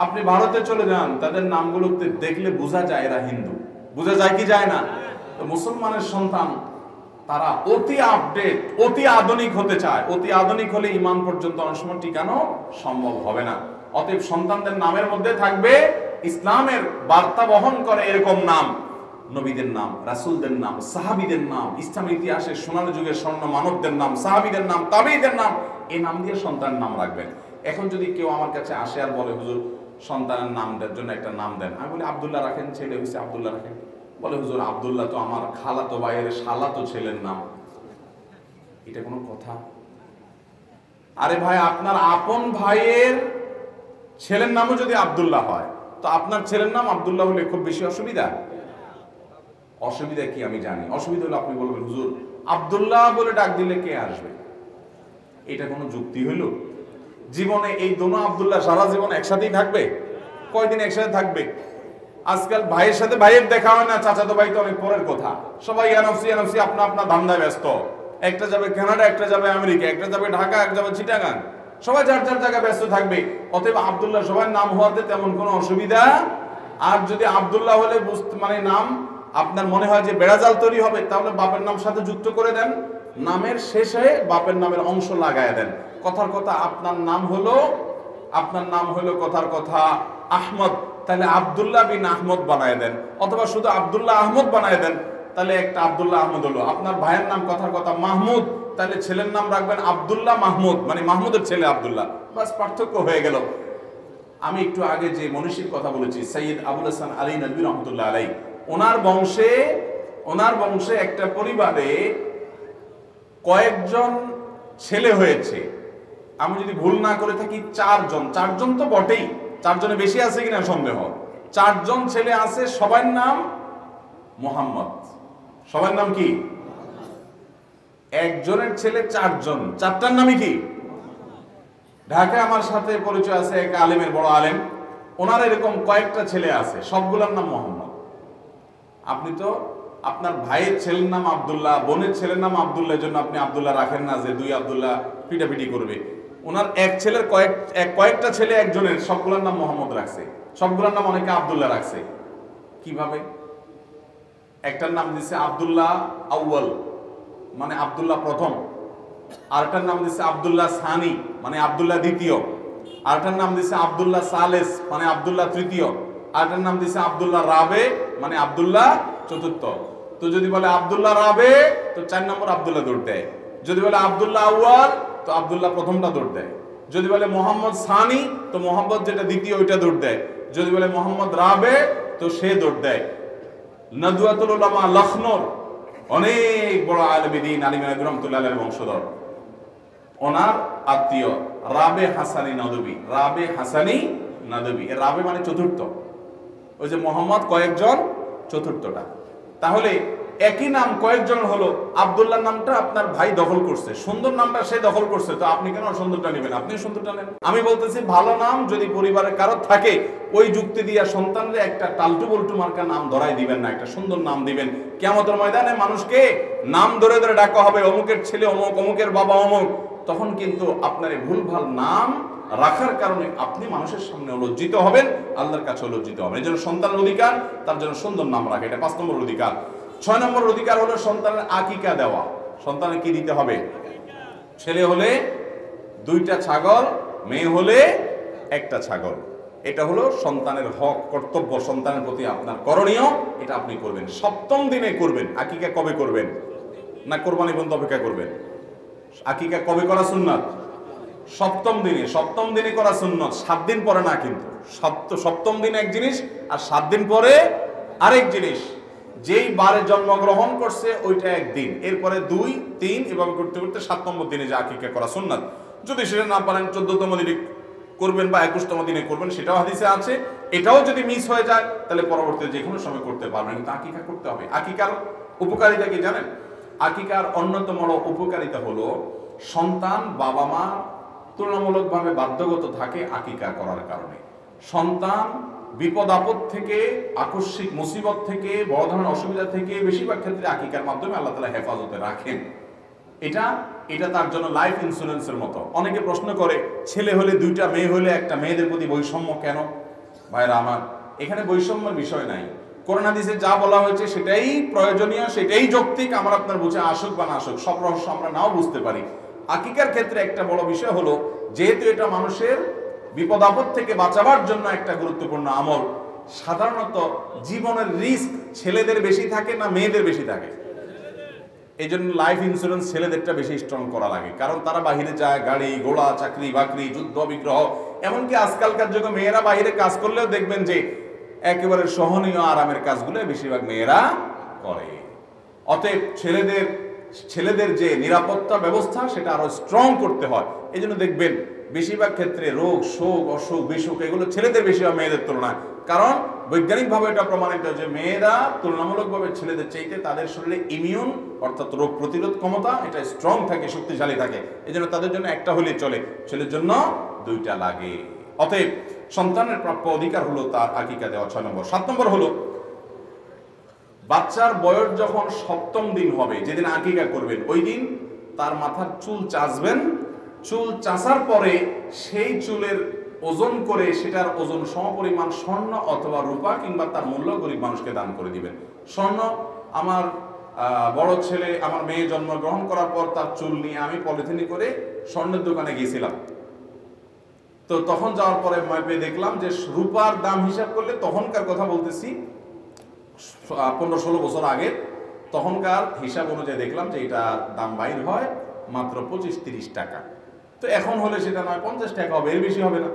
আপনি ভারতে চলে যান, তাদের নামগুলোতে দেখলে বোঝা যায় এরা হিন্দু। বোঝা যায় কি যায় না? মুসলমানের সন্তান, তারা অতি আপডেট অতি আধুনিক হতে চায়। অতি আধুনিক হলে ইমান পর্যন্ত অনেক টিকানো সম্ভব হবে না। অতএব সন্তানদের নামের মধ্যে থাকবে ইসলামের বার্তা বহন করে এরকম নাম। নবীদের নাম, রাসুলদের নাম, সাহাবিদের নাম ইসলাম ইতিহাসের সোনালী যুগের স্বর্ণ মানবদের নাম, সাহাবিদের নাম তাবিদের নাম, এই নাম দিয়ে সন্তানের নাম রাখবেন। এখন যদি কেউ আমার কাছে আসে আর বলে, হুজুর, সন্তানের নাম দেওয়ার জন্য একটা নাম দেন। আমি বলি, আবদুল্লাহ রাখেন, ছেলে হয়েছে আবদুল্লাহ রাখেন। বলে, হুজুর, আবদুল্লাহ তো আমার খালাতো ভাইয়ের শালাতো ছেলের নাম। এটা কোনো কথা? আরে ভাই, আপনার আপন ভাইয়ের ছেলের নামও যদি আবদুল্লাহ হয়, তো আপনার ছেলের নাম আবদুল্লাহ হলে খুব বেশি অসুবিধা। অসুবিধা কি আমি জানি। অসুবিধা হলো আপনি বলবেন, হুজুর, আবদুল্লাহ বলে ডাক দিলে কে আসবে? এটা কোনো যুক্তি হইল? জীবনে এই দোনো আবদুল্লাহ সারা জীবন একসাথেই থাকবে? কয়দিন একসাথে থাকবে? আজকাল ভাইয়ের সাথে ভাইয়ের দেখা হয় না, চাচাতো ভাই তো অনেক পরের কথা। সবাই এনএফসি এনএফসি আপনা আপনার ধান্দায় ব্যস্ত। একটা যাবে কানাডা, একটা যাবে আমেরিকা, একটা যাবে ঢাকা, এক যাবে চিটাগাং। সবাই যার যার জায়গায় ব্যস্ত থাকবে। অতএব আবদুল্লাহ সবার নাম হওয়াতে তেমন কোনো অসুবিধা আর যদি আবদুল্লাহ হলে মানে নাম আপনার মনে হয় যে বেড়াজাল তৈরি হবে, তাহলে বাপের নাম সাথে যুক্ত করে দেন। নামের শেষে বাপের নামের অংশ লাগায় দেন। কথার কথা আপনার নাম হলো, আপনার নাম হলো কথার কথা আহমদ। তাহলে আবদুল্লাহ বিন আহমদ বানায় দেন। অথবা শুধু আবদুল্লাহ আহমদ বানায় দেন, তাহলে একটা আব্দুল্লাহ আহমদ হলো। আপনার ভাইয়ের নাম কথার কথা মাহমুদ, তাহলে ছেলের নাম রাখবেন আব্দুল্লাহ মাহমুদ মানে মাহমুদের ছেলে আব্দুল্লাহ। বাস পার্থক্য হয়ে গেল। আমি একটু আগে যে মনীষীর কথা বলেছি, সৈয়দ আবুল হাসান আলী নবী রহমতুল্লাহ আলাই ওনার বংশে ওনার বংশে একটা পরিবারে কয়েকজন ছেলে হয়েছে। আমি যদি ভুল না করে থাকি, চারজন। চারজন তো বটেই। চারজনে বেশি আছে কিনা সন্দেহ? চারজন ছেলে আছে, সবার নাম মোহাম্মদ। সবার নাম কি? একজনের ছেলে চারজন। চারটার নামই কি? ঢাকায় আমার সাথে পরিচয় আছে এক আলেমের বড় আলেম। ওনার এরকম কয়েকটা ছেলে আছে, সবগুলোর নাম মোহাম্মদ। আপনি তো আপনার ভাইয়ের ছেলের নাম আবদুল্লাহ, বোনের ছেলের নাম আব্দুল্লাহ জন্য আপনি আবদুল্লাহ রাখেন না যে দুই আব্দুল্লাহ পিটাপিটি করবে। ওনার এক ছেলের কয়েক, এক কয়েকটা ছেলে একজনের সবগুলোর নাম মোহাম্মদ রাখছে। সবগুলোর নাম অনেকে আবদুল্লাহ রাখছে। কীভাবে? একটার নাম দিছে আব্দুল্লাহ আউয়াল মানে আব্দুল্লাহ প্রথম। আরেকটার নাম দিছে আবদুল্লাহ সানি মানে আব্দুল্লাহ দ্বিতীয়। আরেকটার নাম দিছে আব্দুল্লাহ সালেস মানে আবদুল্লাহ তৃতীয়। আরেকটার নাম দিছে আব্দুল্লাহ রাবে মানে আব্দুল্লাহ চতুর্থ। তো যদি বলে আবদুল্লাহ রাবে, তো চার নম্বর আব্দুল্লাহ দৌড় দেয়। যদি বলে আব্দুল্লাহ আউয়াল, তো আব্দুল্লাহ প্রথমটা দৌড় দেয়। যদি বলে মোহাম্মদ সানি, তো মোহাম্মদ যেটা দ্বিতীয়, ওইটা দৌড় দেয়। যদি বলে মোহাম্মদ রাবে, তো সে দৌড় দেয়। নদুয়াতুল উলামা লখনৌর, অনেক বড় আলমিদিন আলিম রহমতুল্লাহ বংশধর। ওনার আত্মীয় রাবে হাসানি নদবী, রাবে হাসানি নদবী। রাবে মানে চতুর্থ। ওই যে মোহাম্মদ কয়েকজন চতুর্থটা। তাহলে একই নাম কয়েকজন হলো আব্দুল্লাহ নামটা আপনার ভাই দখল করছে, সুন্দর নামটা সে দখল করছে, তো আপনি কেন সুন্দরটা নেবেন? আপনি সুন্দরটা নেন। আমি বলতেছি, ভালো নাম যদি পরিবারের কারও থাকে, ওই যুক্তি দিয়া সন্তানরে একটা টালটু বল্টু মার্কা নাম ধরাই দিবেন না, একটা সুন্দর নাম দিবেন। কেমতের ময়দানে মানুষকে নাম ধরে ধরে ডাকা হবে, অমুকের ছেলে অমুক, অমুকের বাবা অমুক। তখন কিন্তু আপনার এই ভুলভাল নাম রাখার কারণে আপনি মানুষের সামনে লজ্জিত হবেন, আল্লাহর কাছে লজ্জিত হবেন। এই জন্য সন্তানের অধিকার, তার জন্য সুন্দর নাম রাখে। এটা পাঁচ নম্বর অধিকার। ছয় নম্বর অধিকার হলো সন্তানের আকিকা দেওয়া। সন্তানের কি দিতে হবে? ছেলে হলে দুইটা ছাগল, মেয়ে হলে একটা ছাগল। এটা হলো সন্তানের হক, কর্তব্য। সন্তানের প্রতি আপনার করণীয়, এটা আপনি করবেন। সপ্তম দিনে করবেন। আকিকা কবে করবেন? না কোরবানি পর্যন্ত অপেক্ষা করবেন? আকিকা কবে করা সুন্নাত? সপ্তম দিনে সপ্তম দিনে করা সুন্নত, সাত দিন পরে না কিন্তু। সপ্ত- সপ্তম দিন এক জিনিস আর সাত দিন পরে আরেক জিনিস। যেই বারে জন্মগ্রহণ করছে ওইটা একদিন। এরপরে দুই, তিন, এভাবে করতে করতে সাত নম্বর দিনে যে আকিকা করা সুন্নাত। যদি সেটা না পারেন, চোদ্দতম দিনে করবেন বা একুশতম দিনে করবেন, সেটাও হাদিসে আছে। এটাও যদি মিস হয়ে যায়, তাহলে পরবর্তীতে যে কোনো সময় করতে পারবেন। কিন্তু আকিকা করতে হবে। আকিকার উপকারিতা কি জানেন? আকিকার অন্যতম উপকারিতা হলো সন্তান বাবা মা তুলনামূলকভাবে বাধ্যগত থাকে আকিকা করার কারণে। সন্তান বিপদ আপদ থেকে, আকস্মিক মুসিবত থেকে, বড় ধরনের অসুবিধা থেকে বেশিরভাগ ক্ষেত্রে আকিকার মাধ্যমে আল্লাহ তালা হেফাজতে রাখেন। এটা এটা তার জন্য লাইফ ইন্স্যুরেন্সের মতো। অনেকে প্রশ্ন করে, ছেলে হলে দুইটা, মেয়ে হলে একটা, মেয়েদের প্রতি বৈষম্য কেন? ভাইরা আমার, এখানে বৈষম্যের বিষয় নাই। করোনা দিছে যা বলা হয়েছে সেটাই প্রয়োজনীয়, সেটাই যৌক্তিক, আমার আপনার বুঝে আসুক বা না আসুক, সব রহস্য আমরা নাও বুঝতে পারি। আকিকার ক্ষেত্রে একটা বড় বিষয় হলো, যেহেতু এটা মানুষের বিপদ আপদ থেকে বাঁচাবার জন্য একটা গুরুত্বপূর্ণ আমল, সাধারণত জীবনের রিস্ক ছেলেদের বেশি থাকে না মেয়েদের বেশি থাকে? এই জন্য লাইফ ইন্স্যুরেন্স ছেলেদেরটা বেশি স্ট্রং করা লাগে, কারণ তারা বাহিরে যায়, গাড়ি, ঘোড়া, চাকরি, বাকরি, যুদ্ধ, বিগ্রহ, এমনকি আজকালকার যুগে মেয়েরা বাহিরে কাজ করলেও দেখবেন যে একেবারে সহনীয় আরামের কাজগুলো বেশিরভাগ মেয়েরা করে। অতএব ছেলেদের ছেলেদের যে নিরাপত্তা ব্যবস্থা, সেটা আরও স্ট্রং করতে হয়। এই জন্য দেখবেন, বেশিরভাগ ক্ষেত্রে রোগ, শোক, অসুখ, বিসুখ, এগুলো ছেলেদের বেশি হয়, মেয়েদের তুলনায়। কারণ, বৈজ্ঞানিকভাবে এটা প্রমাণিত যে, মেয়েরা তুলনামূলকভাবে ছেলেদের চাইতে তাদের শরীরে ইমিউন অর্থাৎ রোগ প্রতিরোধ ক্ষমতা, এটা স্ট্রং থাকে, শক্তিশালী থাকে। এই জন্য তাদের জন্য একটা হলে চলে, ছেলের জন্য দুইটা লাগে। অতএব, সন্তানের প্রাপ্য অধিকার হলো তার আকিকা দেওয়া। ছয় নম্বর। সাত নম্বর হলো বাচ্চার বয়স যখন সপ্তম দিন হবে, যেদিন আকিকা করবেন, ওই দিন তার মাথার চুল চাচবেন। চুল চাচার পরে সেই চুলের ওজন করে সেটার ওজন সমপরিমাণ স্বর্ণ অথবা রূপা কিংবা তার মূল্য গরিব মানুষকে দান করে দিবেন। স্বর্ণ, আমার বড় ছেলে, আমার মেয়ে জন্মগ্রহণ করার পর তার চুল নিয়ে আমি পলিথিনি করে স্বর্ণের দোকানে গিয়েছিলাম। তো তখন যাওয়ার পরে মাপে দেখলাম যে রূপার দাম হিসাব করলে তখনকার কথা বলতেছি পনেরো ষোলো বছর আগে, তখনকার হিসাব অনুযায়ী দেখলাম যে এটা দাম বাইর হয় মাত্র পঁচিশ তিরিশ টাকা। তো এখন হলে সেটা নয়, পঞ্চাশ টাকা হবে, এর বেশি হবে না।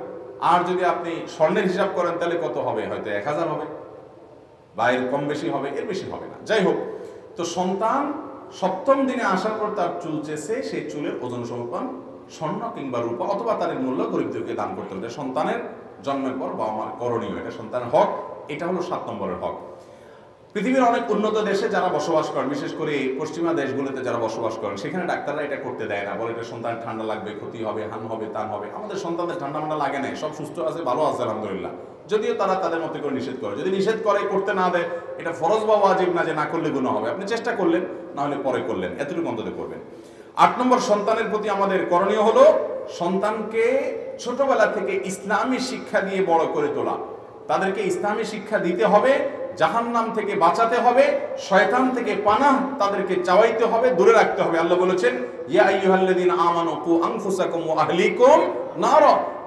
আর যদি আপনি স্বর্ণের হিসাব করেন, তাহলে কত হবে? হয়তো এক হাজার হবে। বা এর কম বেশি হবে, এর বেশি হবে না। যাই হোক, তো সন্তান সপ্তম দিনে আসার পর তার চুল চেষে সেই চুলের ওজন সমর্পণ স্বর্ণ কিংবা রূপা অথবা তার মূল্য গরিবদেরকে দান করতে হবে। সন্তানের জন্মের পর বাবা মার করণীয় এটা, সন্তানের হক, এটা হলো সাত নম্বরের হক। পৃথিবীর অনেক উন্নত দেশে যারা বসবাস করেন, বিশেষ করে পশ্চিমা দেশগুলোতে যারা বসবাস করেন, সেখানে ডাক্তাররা এটা করতে দেয় না। বলে এটা সন্তান ঠান্ডা লাগবে, ক্ষতি হবে, হান হবে, তান হবে। আমাদের সন্তানদের ঠান্ডা মান্ডা লাগে না সব সুস্থ আছে, ভালো আছে, আলহামদুলিল্লাহ। যদিও তারা তাদের মতো করে নিষেধ করে। যদি নিষেধ করে, করতে না দেয়, এটা ফরজ বা ওয়াজিব না যে না করলে গুণ হবে? আপনি চেষ্টা করলেন, না হলে পরে করলেন। এতটুকু অন্তত করবেন। আট নম্বর, সন্তানের প্রতি আমাদের করণীয় হলো সন্তানকে ছোটবেলা থেকে ইসলামী শিক্ষা দিয়ে বড় করে তোলা। তাদেরকে ইসলামী শিক্ষা দিতে হবে জাহান্নাম থেকে বাঁচাতে হবে, শয়তান থেকে পানা তাদেরকে চাওয়াইতে হবে, দূরে রাখতে হবে। আল্লাহ বলেছেন, ইয়া আমানু কু আহলিকুম নার।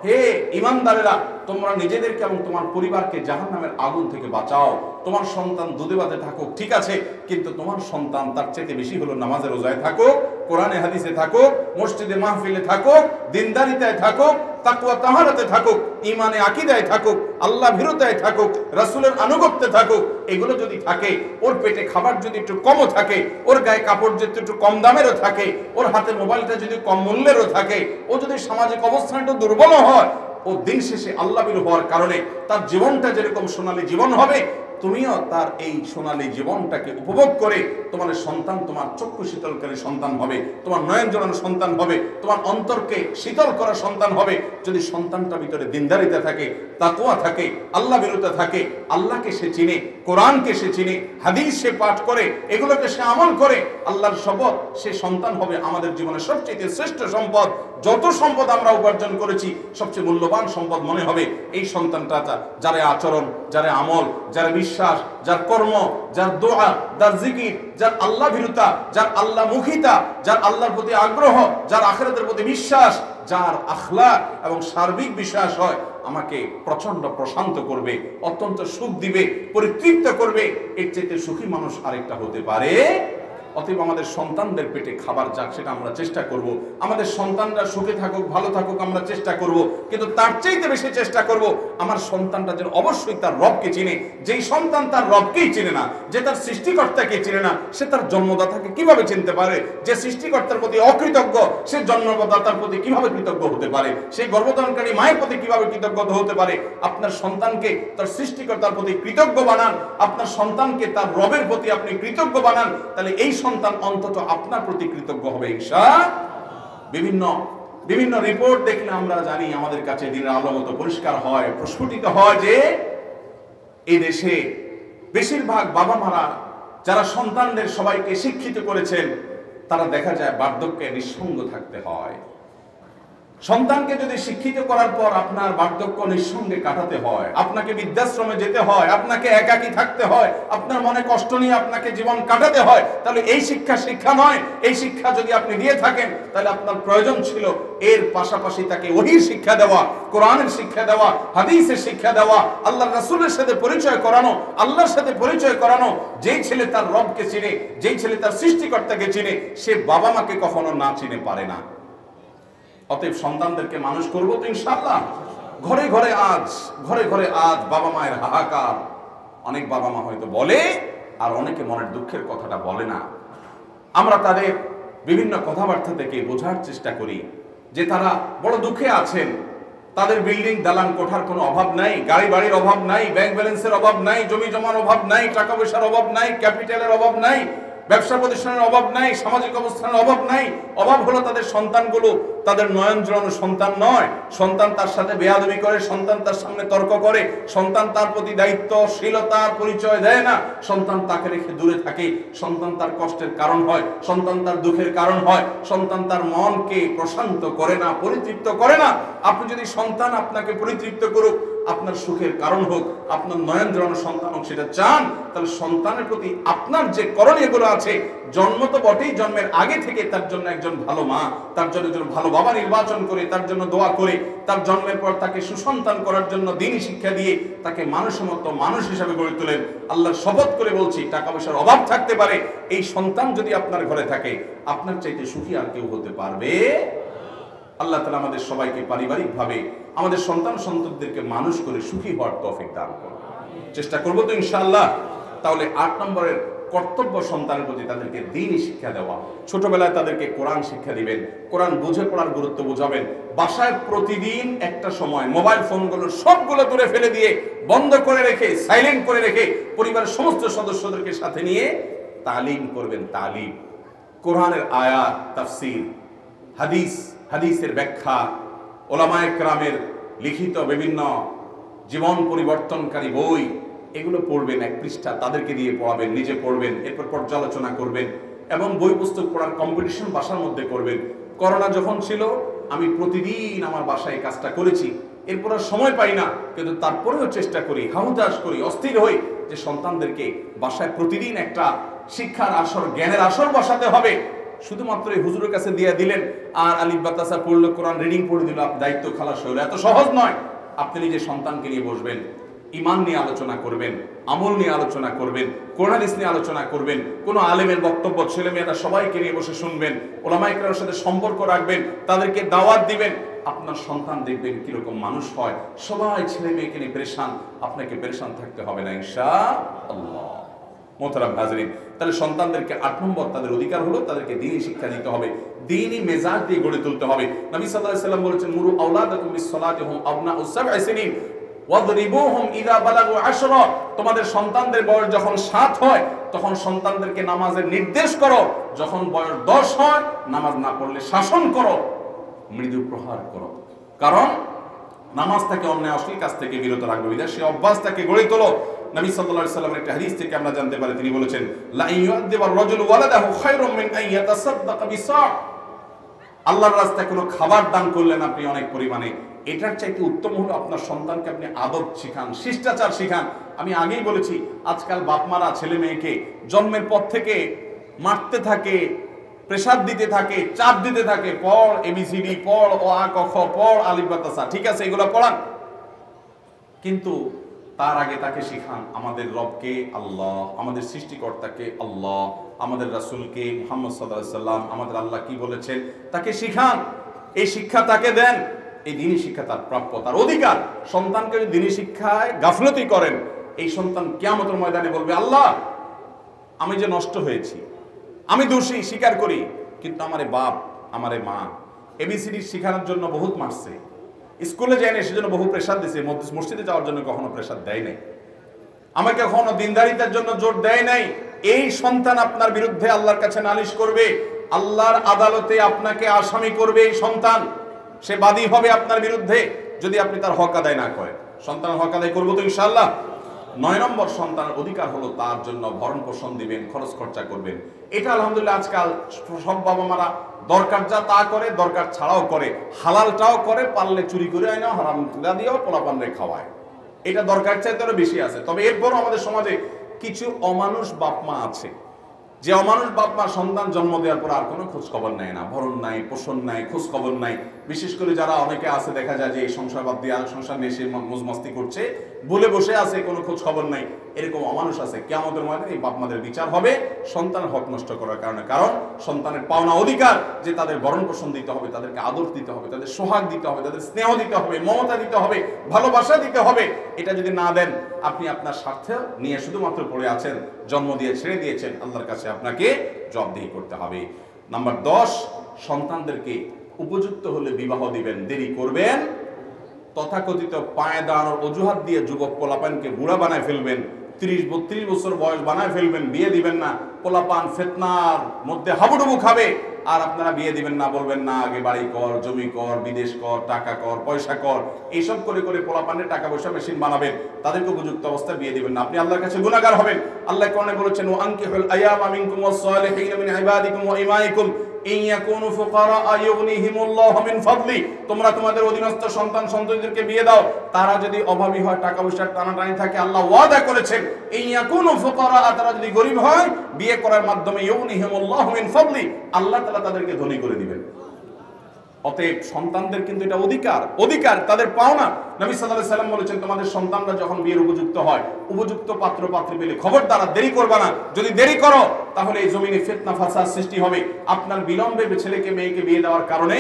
হে ইমানদারেরা তোমরা নিজেদেরকে এবং তোমার পরিবারকে জাহান্নামের আগুন থেকে বাঁচাও। তোমার সন্তান দুধে বাদে থাকুক, ঠিক আছে, কিন্তু তোমার সন্তান তার চাইতে বেশি হলো নামাজে রোজায় থাকুক, কোরআনে হাদিসে থাকুক, মসজিদে মাহফিলে থাকুক, দিনদারিতায় থাকুক তাকুয়া তাহারাতে থাকুক ইমানে আকিদায় থাকুক, আল্লাহ ভীরতায় থাকুক, রাসূলের আনুগত্যে থাকুক, এগুলো যদি থাকে, ওর পেটে খাবার যদি একটু কমও থাকে, ওর গায়ে কাপড় যদি একটু কম দামেরও থাকে, ওর হাতে মোবাইলটা যদি কম মূল্যেরও থাকে, ও যদি সামাজিক অবস্থান একটু দুর্বল হয় ও দিন শেষে আল্লাহ হওয়ার কারণে তার জীবনটা যেরকম সোনালী জীবন হবে তুমিও তার এই সোনালী জীবনটাকে উপভোগ করে তোমার সন্তান, তোমার চক্ষু শীতলকারী সন্তান হবে, তোমার নয়ন জড়ানো সন্তান হবে, তোমার অন্তরকে শীতল করা সন্তান হবে। যদি সন্তানটা ভিতরে দিনদারিতে থাকে তাকুয়া থাকে, আল্লাহ বিরুদ্ধে থাকে, আল্লাহকে সে চিনে, কোরআনকে সে চিনে, হাদিস সে পাঠ করে, এগুলোকে সে আমল করে, আল্লাহর শপথ, সে সন্তান হবে আমাদের জীবনের সবচেয়ে শ্রেষ্ঠ সম্পদ। যত সম্পদ আমরা উপার্জন করেছি, সবচেয়ে মূল্যবান সম্পদ মনে হবে। এই সন্তানটা যারা আচরণ, যারা আমল, যার বিশ্বাস, যার কর্ম, যার দোয়া, যার জিকির, যার আল্লাহ ভীরুতা, যার আল্লাহ মুখিতা, যার আল্লাহর প্রতি আগ্রহ, যার আখেরাতের প্রতি বিশ্বাস, যার আখলা এবং সার্বিক বিশ্বাস হয়, আমাকে প্রচণ্ড প্রশান্ত করবে, অত্যন্ত সুখ দিবে, পরিতৃপ্ত করবে। এর চাইতে সুখী মানুষ আরেকটা হতে পারে অতএব আমাদের সন্তানদের পেটে খাবার যাক, সেটা আমরা চেষ্টা করব। আমাদের সন্তানরা সুখে থাকুক, ভালো থাকুক, আমরা চেষ্টা করব। কিন্তু তার চাইতে বেশি চেষ্টা করব, আমার সন্তানটা যেন অবশ্যই তার রবকে চিনে। যেই সন্তান তার রবকেই চিনে না, যে তার সৃষ্টিকর্তাকে চিনে না, সে তার জন্মদাতাকে কীভাবে চিনতে পারে? যে সৃষ্টিকর্তার প্রতি অকৃতজ্ঞ, সে জন্মদাতার প্রতি কীভাবে কৃতজ্ঞ হতে পারে? সেই গর্ভধারণকারী মায়ের প্রতি কীভাবে কৃতজ্ঞ হতে পারে? আপনার সন্তানকে তার সৃষ্টিকর্তার প্রতি কৃতজ্ঞ বানান। আপনার সন্তানকে তার রবের প্রতি আপনি কৃতজ্ঞ বানান। তাহলে এই সন্তান অন্তত আপনার প্রতি কৃতজ্ঞ হবে ঈশা বিভিন্ন বিভিন্ন রিপোর্ট দেখলে আমরা জানি আমাদের কাছে দিনের আলো মতো পরিষ্কার হয়, প্রস্ফুটিত হয় যে এই দেশে বেশিরভাগ বাবা মারা যারা সন্তানদের সবাইকে শিক্ষিত করেছেন, তারা দেখা যায় বার্ধক্যে নিঃসঙ্গ থাকতে হয়। সন্তানকে যদি শিক্ষিত করার পর আপনার বার্ধক্য নিঃসঙ্গে কাটাতে হয়, আপনাকে বৃদ্ধাশ্রমে যেতে হয়, আপনাকে একাকী থাকতে হয়, আপনার মনে কষ্ট নিয়ে আপনাকে জীবন কাটাতে হয়, তাহলে এই শিক্ষা শিক্ষা নয়। এই শিক্ষা যদি আপনি দিয়ে থাকেন, তাহলে আপনার প্রয়োজন ছিল এর পাশাপাশি তাকে ওহির শিক্ষা দেওয়া, কোরআনের শিক্ষা দেওয়া, হাদিসের শিক্ষা দেওয়া, আল্লাহ রাসুলের সাথে পরিচয় করানো, আল্লাহর সাথে পরিচয় করানো। যেই ছেলে তার রবকে চিনে, যেই ছেলে তার সৃষ্টিকর্তাকে চিনে, সে বাবা মাকে কখনো না চিনে পারে না। অতএব সন্তানদেরকে মানুষ করব তো ইনশাল্লাহ ঘরে ঘরে আজ, ঘরে ঘরে আজ বাবা মায়ের হাহাকার। অনেক বাবা মা হয়তো বলে, আর অনেকে মনের দুঃখের কথাটা বলে না। আমরা তাদের বিভিন্ন কথাবার্তা থেকে বোঝার চেষ্টা করি যে তারা বড় দুঃখে আছেন। তাদের বিল্ডিং দালান কোঠার কোনো অভাব নাই, গাড়ি বাড়ির অভাব নাই, ব্যাংক ব্যালেন্সের অভাব নাই, জমি জমার অভাব নাই, টাকা পয়সার অভাব নাই, ক্যাপিটালের অভাব নাই। ব্যবসা প্রতিষ্ঠানের অভাব নাই, সামাজিক অবস্থানের অভাব নাই। অভাব হলো তাদের সন্তানগুলো, তাদের নয়ন জড়ানো সন্তান নয়। সন্তান তার সাথে বেয়াদবি করে, সন্তান তার সামনে তর্ক করে, সন্তান তার প্রতি দায়িত্বশীলতার পরিচয় দেয় না। সন্তান তাকে রেখে দূরে থাকে। সন্তান তার কষ্টের কারণ হয়, সন্তান তার দুঃখের কারণ হয়, সন্তান তার মনকে প্রশান্ত করে না, পরিতৃপ্ত করে না। আপনি যদি সন্তান আপনাকে পরিতৃপ্ত করুক আপনার সুখের কারণ হোক, আপনার নয়ন জড়ানো সন্তান হোক, সেটা চান, তাহলে সন্তানের প্রতি আপনার যে করণীয়গুলো আছে, জন্ম তো বটেই জন্মের আগে থেকে তার জন্য একজন ভালো মা, তার জন্য একজন ভালো বাবা নির্বাচন করে, তার জন্য দোয়া করে, তার জন্মের পর তাকে সুসন্তান করার জন্য দিনই শিক্ষা দিয়ে তাকে মানুষের মতো মানুষ হিসাবে গড়ে তোলেন। আল্লাহ শপথ করে বলছি, টাকা পয়সার অভাব থাকতে পারে, এই সন্তান যদি আপনার ঘরে থাকে, আপনার চাইতে সুখী আর কেউ হতে পারবে? আল্লাহ তালা আমাদের সবাইকে পারিবারিকভাবে আমাদের সন্তান সন্ততিদেরকে মানুষ করে সুখী হওয়ার তফিক দান করুন। চেষ্টা করব তো ইনশাল্লাহ তাহলে আট নম্বরের কর্তব্য সন্তানের প্রতি তাদেরকে দিনই শিক্ষা দেওয়া। ছোটবেলায় তাদেরকে কোরআন শিক্ষা দিবেন, কোরআন বুঝে পড়ার গুরুত্ব বুঝাবেন। বাসায় প্রতিদিন একটা সময় মোবাইল ফোনগুলো সবগুলো দূরে ফেলে দিয়ে বন্ধ করে রেখে সাইলেন্ট করে রেখে পরিবারের সমস্ত সদস্যদেরকে সাথে নিয়ে তালিম করবেন, তালিম। কোরআনের আয়াত, তাফসির, হাদিস, হাদিসের ব্যাখ্যা ওলামায়ে ক্রামের লিখিত বিভিন্ন জীবন পরিবর্তনকারী বই, এগুলো পড়বেন এক পৃষ্ঠা, তাদেরকে দিয়ে পড়াবেন, নিজে পড়বেন, এরপর পর্যালোচনা করবেন এবং বই পুস্তক পড়ার কম্পিটিশন বাসার মধ্যে করবেন। করোনা যখন ছিল, আমি প্রতিদিন আমার বাসায় কাজটা করেছি। এরপর আর সময় পাই না, কিন্তু তারপরেও চেষ্টা করি হাহুতাস করি, অস্থির হই যে সন্তানদেরকে বাসায় প্রতিদিন একটা শিক্ষার আসর, জ্ঞানের আসর বসাতে হবে। শুধুমাত্র এই হুজুরের কাছে দিয়ে দিলেন, আর আলিফ বাতাসা পড়ল, কোরআন রিডিং পড়ে দিল দায়িত্ব খালাস হলো। এত সহজ নয়। আপনি নিজের সন্তানকে নিয়ে বসবেন, ইমান নিয়ে আলোচনা করবেন, আমল নিয়ে আলোচনা করবেন কোরআনিস নিয়ে আলোচনা করবেন, কোন আলেমের বক্তব্য, ছেলে মেয়েরা সবাইকে নিয়ে বসে শুনবেন ওলামাইকরার সাথে সম্পর্ক রাখবেন, তাদেরকে দাওয়াত দিবেন। আপনার সন্তান দেখবেন কীরকম মানুষ হয়। সবাই ছেলে মেয়েকে নিয়ে পেরেশান, আপনাকে পেরেশান থাকতে হবে না ইনশা আল্লাহ মোহতারাম হাজরিন। তাহলে সন্তানদেরকে আট নম্বর তাদের অধিকার হলো, তাদেরকে দিনই শিক্ষা দিতে হবে, দিনই মেজাজ দিয়ে গড়ে তুলতে হবে। নবী আলাইহি সাল্লাম বলেছেন, মুরু ওয়াদরিবুহুম ইযা বালাগু আশরা। তোমাদের সন্তানদের বয়স যখন সাত হয়, তখন সন্তানদেরকে নামাজের নির্দেশ করো। যখন বয়স দশ হয়, নামাজ না পড়লে শাসন করো, মৃদু প্রহার করো। কারণ, নামাজ থেকে অন্যায় অশ্লীল কাজ থেকে বিরত রাখবে বিধায় সে অভ্যাসটাকে গড়ে তোলো। নবী সাল্লাল্লাহু আলাইহি সাল্লামের একটা হাদিস থেকে আমরা জানতে পারি। তিনি বলেছেন লা ইউআদিবার রাজুলু ওয়ালাদাহু খায়রুম মিন আন ইয়াতাসাদদাকা বিসা আল্লাহর রাস্তায় কোনো খাবার দান করলেন আপনি অনেক পরিমাণে। এটার চাইতে উত্তম হলো আপনার সন্তানকে আপনি আদব শিখান, শিষ্টাচার শিখান। আমি আগেই বলেছি, আজকাল বাপমারা ছেলে মেয়েকে জন্মের পর থেকে মারতে থাকে, প্রেসার দিতে থাকে, চাপ দিতে থাকে, পড় এবিসিডি পড় ও আ, ক, খ, পড় আলিফ বাতাসা ঠিক আছে, এগুলো পড়ান। কিন্তু তার আগে তাকে শিখান আমাদের রবকে আল্লাহ, আমাদের সৃষ্টিকর্তাকে আল্লাহ, আমাদের রাসূলকে মুহাম্মদ আলাইহি সাল্লাম আমাদের আল্লাহ কি বলেছেন? তাকে শিখান। এই শিক্ষা তাকে দেন। এই দিনী শিক্ষা তার প্রাপ্য, তার অধিকার। সন্তানকে যদি দিনী শিক্ষায় গাফলতি করেন, এই সন্তান কিয়ামতের ময়দানে বলবে, আল্লাহ, আমি যে নষ্ট হয়েছি, আমি দোষী, স্বীকার করি, কিন্তু আমারে বাপ, আমারে মা এবিসিডি শেখানোর জন্য বহুত মারছে। স্কুলে যায়নি সেজন্য বহু প্রেশার দিছে। মসজিদে যাওয়ার জন্য কখনো প্রেশার দেয় নাই। আমাকে কখনো দিনদারিতার জন্য জোর দেয় নাই। এই সন্তান আপনার বিরুদ্ধে আল্লাহর কাছে নালিশ করবে। আল্লাহর আদালতে আপনাকে আসামি করবে এই সন্তান। সে বাদী হবে আপনার বিরুদ্ধে, যদি আপনি তার হক আদায় না করেন। সন্তান হক আদায় করব তো ইনশাআল্লাহ। নয় নম্বর সন্তানের অধিকার হলো তার জন্য ভরণ পোষণ দিবেন খরচ খরচা করবেন। এটা আলহামদুলিল্লাহ আজকাল সব বাবা মারা দরকার যা তা করে, দরকার ছাড়াও করে। হালালটাও করে, পারলে চুরি করে আয় না হারাম দিয়েও পোলাপানরে খাওয়ায়। এটা দরকার চাইতে আরও বেশি আছে। তবে এরপরও আমাদের সমাজে কিছু অমানুষ বাপমা আছে। যে অমানুষ বাপ মা সন্তান জন্ম দেওয়ার পর আর কোনো খোঁজ খবর নেয় না। ভরণ নাই, পোষণ নাই খোঁজ খবর নাই। বিশেষ করে যারা অনেকে আছে, দেখা যায় যে এই সংসার বাদ দিয়ে আর সংসার নিয়ে সে মজমস্তি করছে, বলে বসে আছে, কোনো খোঁজ খবর নাই। এরকম অমানুষ আছে কেমতের ময়দানে এই বাপ মাদের বিচার হবে, সন্তানের হক নষ্ট করার কারণে। কারণ সন্তানের পাওনা অধিকার যে তাদের ভরণ পোষণ দিতে হবে, তাদেরকে আদর দিতে হবে, তাদের সোহাগ দিতে হবে, তাদের স্নেহ দিতে হবে, মমতা দিতে হবে, ভালোবাসা দিতে হবে। এটা যদি না দেন, আপনি আপনার স্বার্থে নিয়ে শুধুমাত্র পড়ে আছেন, জন্ম দিয়ে ছেড়ে দিয়েছেন, আল্লাহর কাছে আপনাকে জবাবদিহি করতে হবে। নাম্বার দশ, সন্তানদেরকে উপযুক্ত হলে বিবাহ দিবেন, দেরি করবেন, তথাকথিত পায়ে দাঁড়ানোর অজুহাত দিয়ে যুবক পোলাপানকে বুড়া বানায় ফেলবেন তিরিশ বত্রিশ বছর বয়স বানায় ফেলবেন, বিয়ে দিবেন না। পোলাপান ফেতনার মধ্যে হাবুডুবু খাবে। আর আপনারা বিয়ে দিবেন না, বলবেন না, আগে বাড়ি কর, জমি কর, বিদেশ কর, টাকা কর, পয়সা কর। এইসব করে করে পোলাপানের টাকা পয়সা মেশিন বানাবেন। তাদেরকে উপযুক্ত অবস্থায় বিয়ে দিবেন না। আপনি আল্লাহর কাছে গুনাহগার হবেন। আল্লাহ কোরআনে বলেছেন ও আনকিহুল আয়ামা মিনকুম ওয়াস সালিহিন ওয়া ইমাইকুম। তোমরা তোমাদের অধীনস্থ সন্তান সন্ততিদেরকে বিয়ে দাও। তারা যদি অভাবী হয় টাকা পয়সার টানাটানি থাকে, আল্লাহ ওয়াদা করেছেন তারা যদি গরিব হয়, বিয়ে করার মাধ্যমে আল্লাহ তালা তাদেরকে ধনী করে দিবেন। অতএব সন্তানদের কিন্তু এটা অধিকার অধিকার তাদের পাওনা। নবী সাল্লাল্লাহু সাল্লাম বলেছেন, তোমাদের সন্তানরা যখন বিয়ের উপযুক্ত হয়, উপযুক্ত পাত্র পাত্রী পেলে খবর দ্বারা দেরি করবা না। যদি দেরি করো, তাহলে এই জমিনে ফিতনা, ফাসাদ সৃষ্টি হবে। আপনার বিলম্বে ছেলেকে, মেয়েকে বিয়ে দেওয়ার কারণে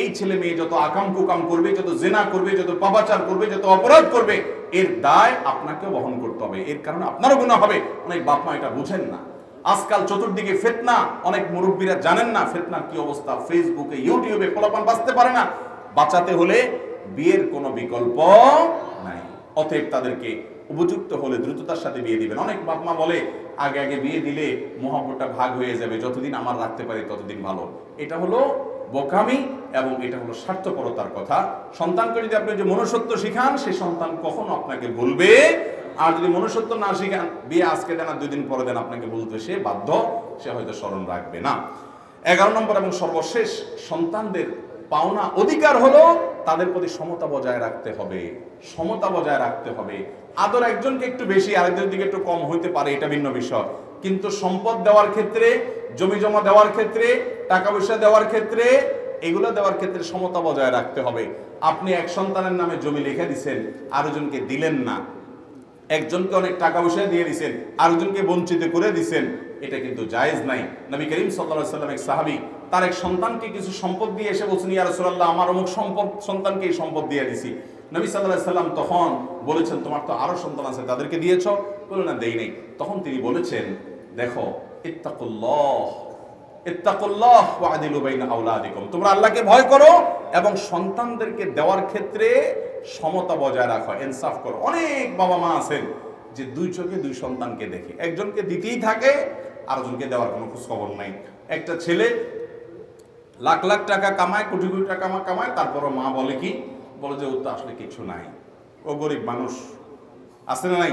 এই ছেলে মেয়ে যত আকাম কুকাম করবে, যত জেনা করবে, যত পাপাচার করবে, যত অপরাধ করবে, এর দায় আপনাকে বহন করতে হবে। এর কারণে আপনারও গুণা হবে। অনেক বাপ মা এটা বুঝেন না। আজকাল চতুর্দিকে ফেতনা। অনেক মুরব্বীরা জানেন না ফেতনার কি অবস্থা। ফেসবুকে ইউটিউবে পোলাপান বাঁচতে পারে না। বাঁচাতে হলে বিয়ের কোনো বিকল্প নাই। অতএব তাদেরকে উপযুক্ত হলে দ্রুততার সাথে বিয়ে দিবেন। অনেক বাপ মা বলে, আগে আগে বিয়ে দিলে মহাব্বতটা ভাগ হয়ে যাবে। যতদিন আমার রাখতে পারি ততদিন ভালো। এটা হলো বোকামি এবং এটা হলো স্বার্থপরতার কথা। সন্তানকে যদি আপনি যে মনুষ্যত্ব শিখান সেই সন্তান কখনো আপনাকে বলবে আর যদি মনুষ্যত্ব না শিখান, বিয়ে আজকে দেন আর দুই দিন পরে দেন, আপনাকে বলতে সে বাধ্য, সে হয়তো স্মরণ রাখবে না। এগারো নম্বর এবং সর্বশেষ, সন্তানদের পাওনা অধিকার হলো তাদের প্রতি সমতা বজায় রাখতে হবে। সমতা বজায় রাখতে হবে। আদর একজনকে একটু বেশি, আরেকজনের দিকে একটু কম হইতে পারে, এটা ভিন্ন বিষয়। কিন্তু সম্পদ দেওয়ার ক্ষেত্রে, জমি জমা দেওয়ার ক্ষেত্রে, টাকা পয়সা দেওয়ার ক্ষেত্রে, এগুলো দেওয়ার ক্ষেত্রে সমতা বজায় রাখতে হবে। আপনি এক সন্তানের নামে জমি লিখে দিছেন, আরেকজনকে দিলেন না একজনকে অনেক টাকা পয়সা দিয়ে দিছেন, আরেকজনকে বঞ্চিত করে দিছেন, এটা কিন্তু জায়েজ নাই। নবী করিম সাল্লাল্লাহু সাল্লাম এক সাহাবী, তার এক সন্তানকে কিছু সম্পদ দিয়ে এসে বলছেন, ইয়া রাসূলুল্লাহ, আমার অমুক সম্পদ, সন্তানকে এই সম্পদ দিয়ে দিছি। নবী সাল্লাল্লাহু সাল্লাম তখন বলেছেন, তোমার তো আরও সন্তান আছে, তাদেরকে দিয়েছ? বলে না, দেই নাই। তখন তিনি বলেছেন, দেখো, ইত্তাকুল্লাহ। তোমরা আল্লাহকে ভয় করো এবং সন্তানদেরকে দেওয়ার ক্ষেত্রে সমতা বজায় রাখো, ইনসাফ করো। অনেক বাবা মা আছেন যে দুই চোখে দুই সন্তানকে দেখে। একজনকে দিতেই থাকে, আরেকজনকে দেওয়ার কোনো খোঁজ খবর নাই। একটা ছেলে লাখ লাখ টাকা কামায়, কোটি কোটি টাকা কামা- কামায়, তারপরও মা বলে কি? বলে যে, ওর তো আসলে কিছু নাই। ও গরিব মানুষ। আছে না নাই?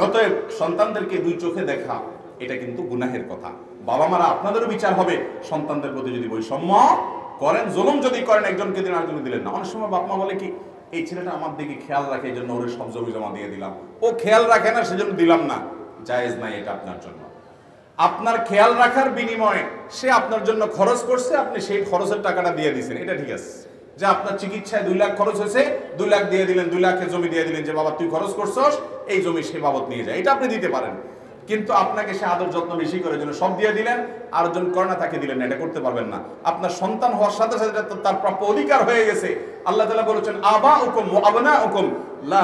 অতএব সন্তানদেরকে দুই চোখে দেখা, এটা কিন্তু গুনাহের কথা। বাবা মারা আপনাদেরও বিচার হবে। সন্তানদের প্রতি যদি বৈষম্য করেন, জুলুম যদি করেন, একজনকে দিন আরেকজনকে দিলেন না। অনেক সময় বাপ মা বলে কি, এই ছেলেটা আমার দিকে খেয়াল রাখে, এই জন্য ওর সব জমি জমা দিয়ে দিলাম। ও খেয়াল রাখে না, সেজন্য দিলাম না। জায়েজ নাই এটা আপনার জন্য। আপনার খেয়াল রাখার বিনিময়ে সে আপনার জন্য খরচ করছে, আপনি সেই খরচের টাকাটা দিয়ে দিয়েছেন। এটা ঠিক আছে। যে আপনার চিকিৎসায় দুই লাখ খরচ হয়েছে, দুই লাখ দিয়ে দিলেন, দুই লাখের জমি দিয়ে দিলেন যে, বাবা, তুই খরচ করছস, এই জমি সে বাবদ নিয়ে যায় এটা আপনি দিতে পারেন। কিন্তু আপনাকে সে আদর যত্ন বেশি করে জন্য সব দিয়ে দিলেন আর জন করে না তাকে দিলেন এটা করতে পারবেন না। আপনার সন্তান হওয়ার সাথে সাথে তার প্রাপ্য অধিকার হয়ে গেছে। আল্লাহ তাআলা বলেছেন আবা উকুম আবনা উকুম লা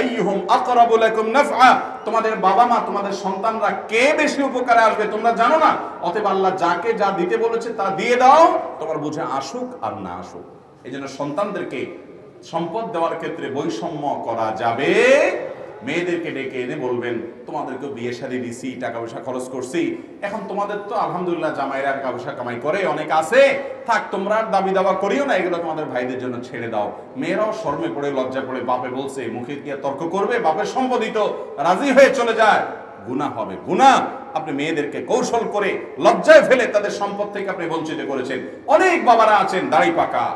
আইয়ুহুম আকরাবু লাকুম নাফআ। তোমাদের বাবা মা, তোমাদের সন্তানরা কে বেশি উপকারে আসবে তোমরা জানো না? অতএব আল্লাহ যাকে যা দিতে বলেছে তা দিয়ে দাও, তোমার বুঝে আসুক আর না আসুক। এই জন্য সন্তানদেরকে সম্পদ দেওয়ার ক্ষেত্রে বৈষম্য করা যাবে মেয়েদেরকে ডেকে এনে বলবেন, তোমাদেরকে বিয়ে শাদী দিছি টাকা পয়সা খরচ করছি। এখন তোমাদের তো আলহামদুলিল্লাহ জামাইরা টাকা পয়সা কামাই করে, অনেক আছে। থাক, তোমরা আর দাবি দাবা করিও না, এগুলো তোমাদের ভাইদের জন্য ছেড়ে দাও। মেয়েরাও শর্মে পড়ে লজ্জা পড়ে, বাপে বলছে, মুখে গিয়ে তর্ক করবে, বাপের সম্পদিত রাজি হয়ে চলে যায়। গুণা হবে, গুণা। আপনি মেয়েদেরকে কৌশল করে লজ্জায় ফেলে তাদের সম্পদ থেকে আপনি বঞ্চিত করেছেন। অনেক বাবারা আছেন, দাড়ি পাকা।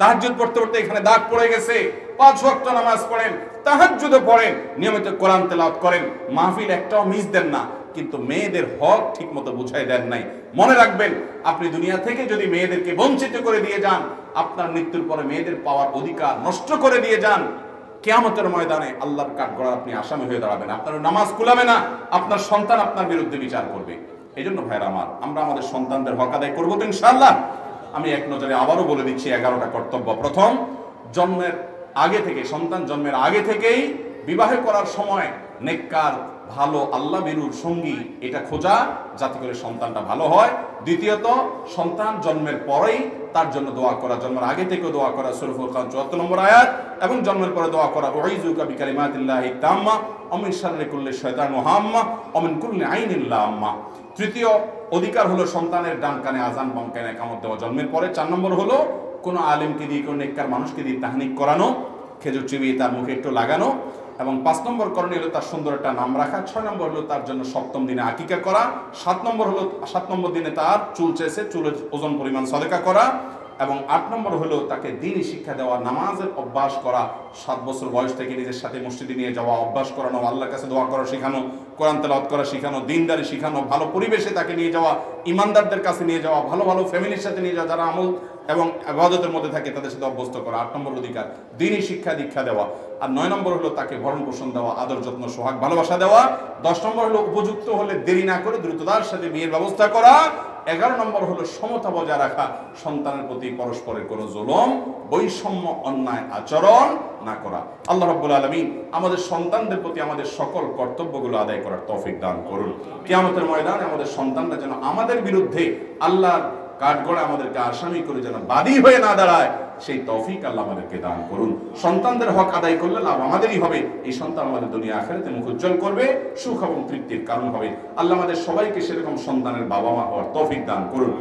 তাহাজ্জুদ পড়তে পড়তে এখানে দাগ পড়ে গেছে। পাঁচ ওয়াক্ত নামাজ পড়েন তাহাজ্জুদও পড়েন, নিয়মিত কোরআন তেলাওয়াত করেন। মাহফিল একটাও মিস দেন না, কিন্তু মেয়েদের হক ঠিক মতো বুঝাই দেন নাই। মনে রাখবেন, আপনি দুনিয়া থেকে যদি মেয়েদেরকে বঞ্চিত করে দিয়ে যান, আপনার মৃত্যুর পরে মেয়েদের পাওয়ার অধিকার নষ্ট করে দিয়ে যান, কেয়ামতের ময়দানে আল্লাহর কাঠ গড়া আপনি আসামি হয়ে দাঁড়াবেন। আপনার নামাজ কুলাবে না, আপনার সন্তান আপনার বিরুদ্ধে বিচার করবে। এই জন্য ভাইরা আমার, আমরা আমাদের সন্তানদের হক আদায় করব তো ইনশাআল্লাহ। আমি এক নজরে আবারও বলে দিচ্ছি, এগারোটা কর্তব্য। প্রথম, জন্মের আগে থেকে, সন্তান জন্মের আগে থেকেই বিবাহ করার সময় নেককার, ভালো, আল্লাহ বিরুর সঙ্গী এটা খোঁজা, যাতে করে সন্তানটা ভালো হয়। দ্বিতীয়ত, সন্তান জন্মের পরেই তার জন্য দোয়া করা, জন্মের আগে থেকে দোয়া করা, সুরফুল খান চুয়াত্তর নম্বর আয়াত, এবং জন্মের পরে দোয়া করা ওয়াইজুকা বিকালিমাতিল্লাহি তাম্মা, অমিন শাররি কুল্লি শয়তান মুহাম্মা, অমিন কুল্লে আইনিল্লাহ আম্মা তৃতীয় অধিকার হলো সন্তানের ডান কানে আজান বাম কানে কামত দেওয়া, জন্মের পরে। চার নম্বর হলো কোনো আলেমকে দিয়ে, কোনো নেককার মানুষকে দিয়ে তাহানিক করানো, খেজুর চিবিয়ে তার মুখে একটু লাগানো এবং পাঁচ নম্বর করণীয় হলো তার সুন্দর একটা নাম রাখা, ছয় নম্বর হলো তার জন্য সপ্তম দিনে আকিকা করা, সাত নম্বর হলো, সাত নম্বর দিনে তার চুল চেয়েছে চুলের ওজন পরিমাণ সদেকা করা এবং আট নম্বর হলো তাকে দিনই শিক্ষা দেওয়া, নামাজের অভ্যাস করা, সাত বছর বয়স থেকে নিজের সাথে মসজিদে নিয়ে যাওয়া, অভ্যাস করানো, আল্লাহর কাছে দোয়া করা শেখানো, কোরআন তেলাওয়াত করা শেখানো, দিনদারি শেখানো, ভালো পরিবেশে তাকে নিয়ে যাওয়া, ইমানদারদের কাছে নিয়ে যাওয়া, ভালো ভালো ফ্যামিলির সাথে নিয়ে যাওয়া, যারা আমল এবং আবাদতের মধ্যে থাকে, তাদের সাথে অভ্যস্ত করা, আট নম্বর অধিকার, দিনই শিক্ষা দীক্ষা দেওয়া, আর নয় নম্বর হলো তাকে ভরণ পোষণ দেওয়া, আদর, যত্ন, সোহাগ, ভালোবাসা দেওয়া, দশ নম্বর হলো উপযুক্ত হলে দেরি না করে দ্রুততার সাথে বিয়ের ব্যবস্থা করা, এগারো নম্বর হলো সমতা বজায় রাখা, সন্তানের প্রতি পরস্পরের কোনো জুলম, বৈষম্য, অন্যায় আচরণ না করা। আল্লাহ রাব্বুল আলামিন আমাদের সন্তানদের প্রতি আমাদের সকল কর্তব্যগুলো আদায় করার তৌফিক দান করুন। কিয়ামতের ময়দানে আমাদের সন্তানরা যেন আমাদের বিরুদ্ধে আল্লাহর কাঠগড়ে আমাদেরকে আসামি করে যেন বাদী হয়ে না দাঁড়ায়, সেই তফিক আল্লাহ আমাদেরকে দান করুন। সন্তানদের হক আদায় করলে লাভ আমাদেরই হবে। এই সন্তান আমাদের দুনিয়া আখেরাতে মুখ উজ্জ্বল করবে, সুখ এবং তৃপ্তির কারণ হবে। আল্লাহ আমাদের সবাইকে সেরকম সন্তানের বাবা মা হওয়ার তফিক দান করুন।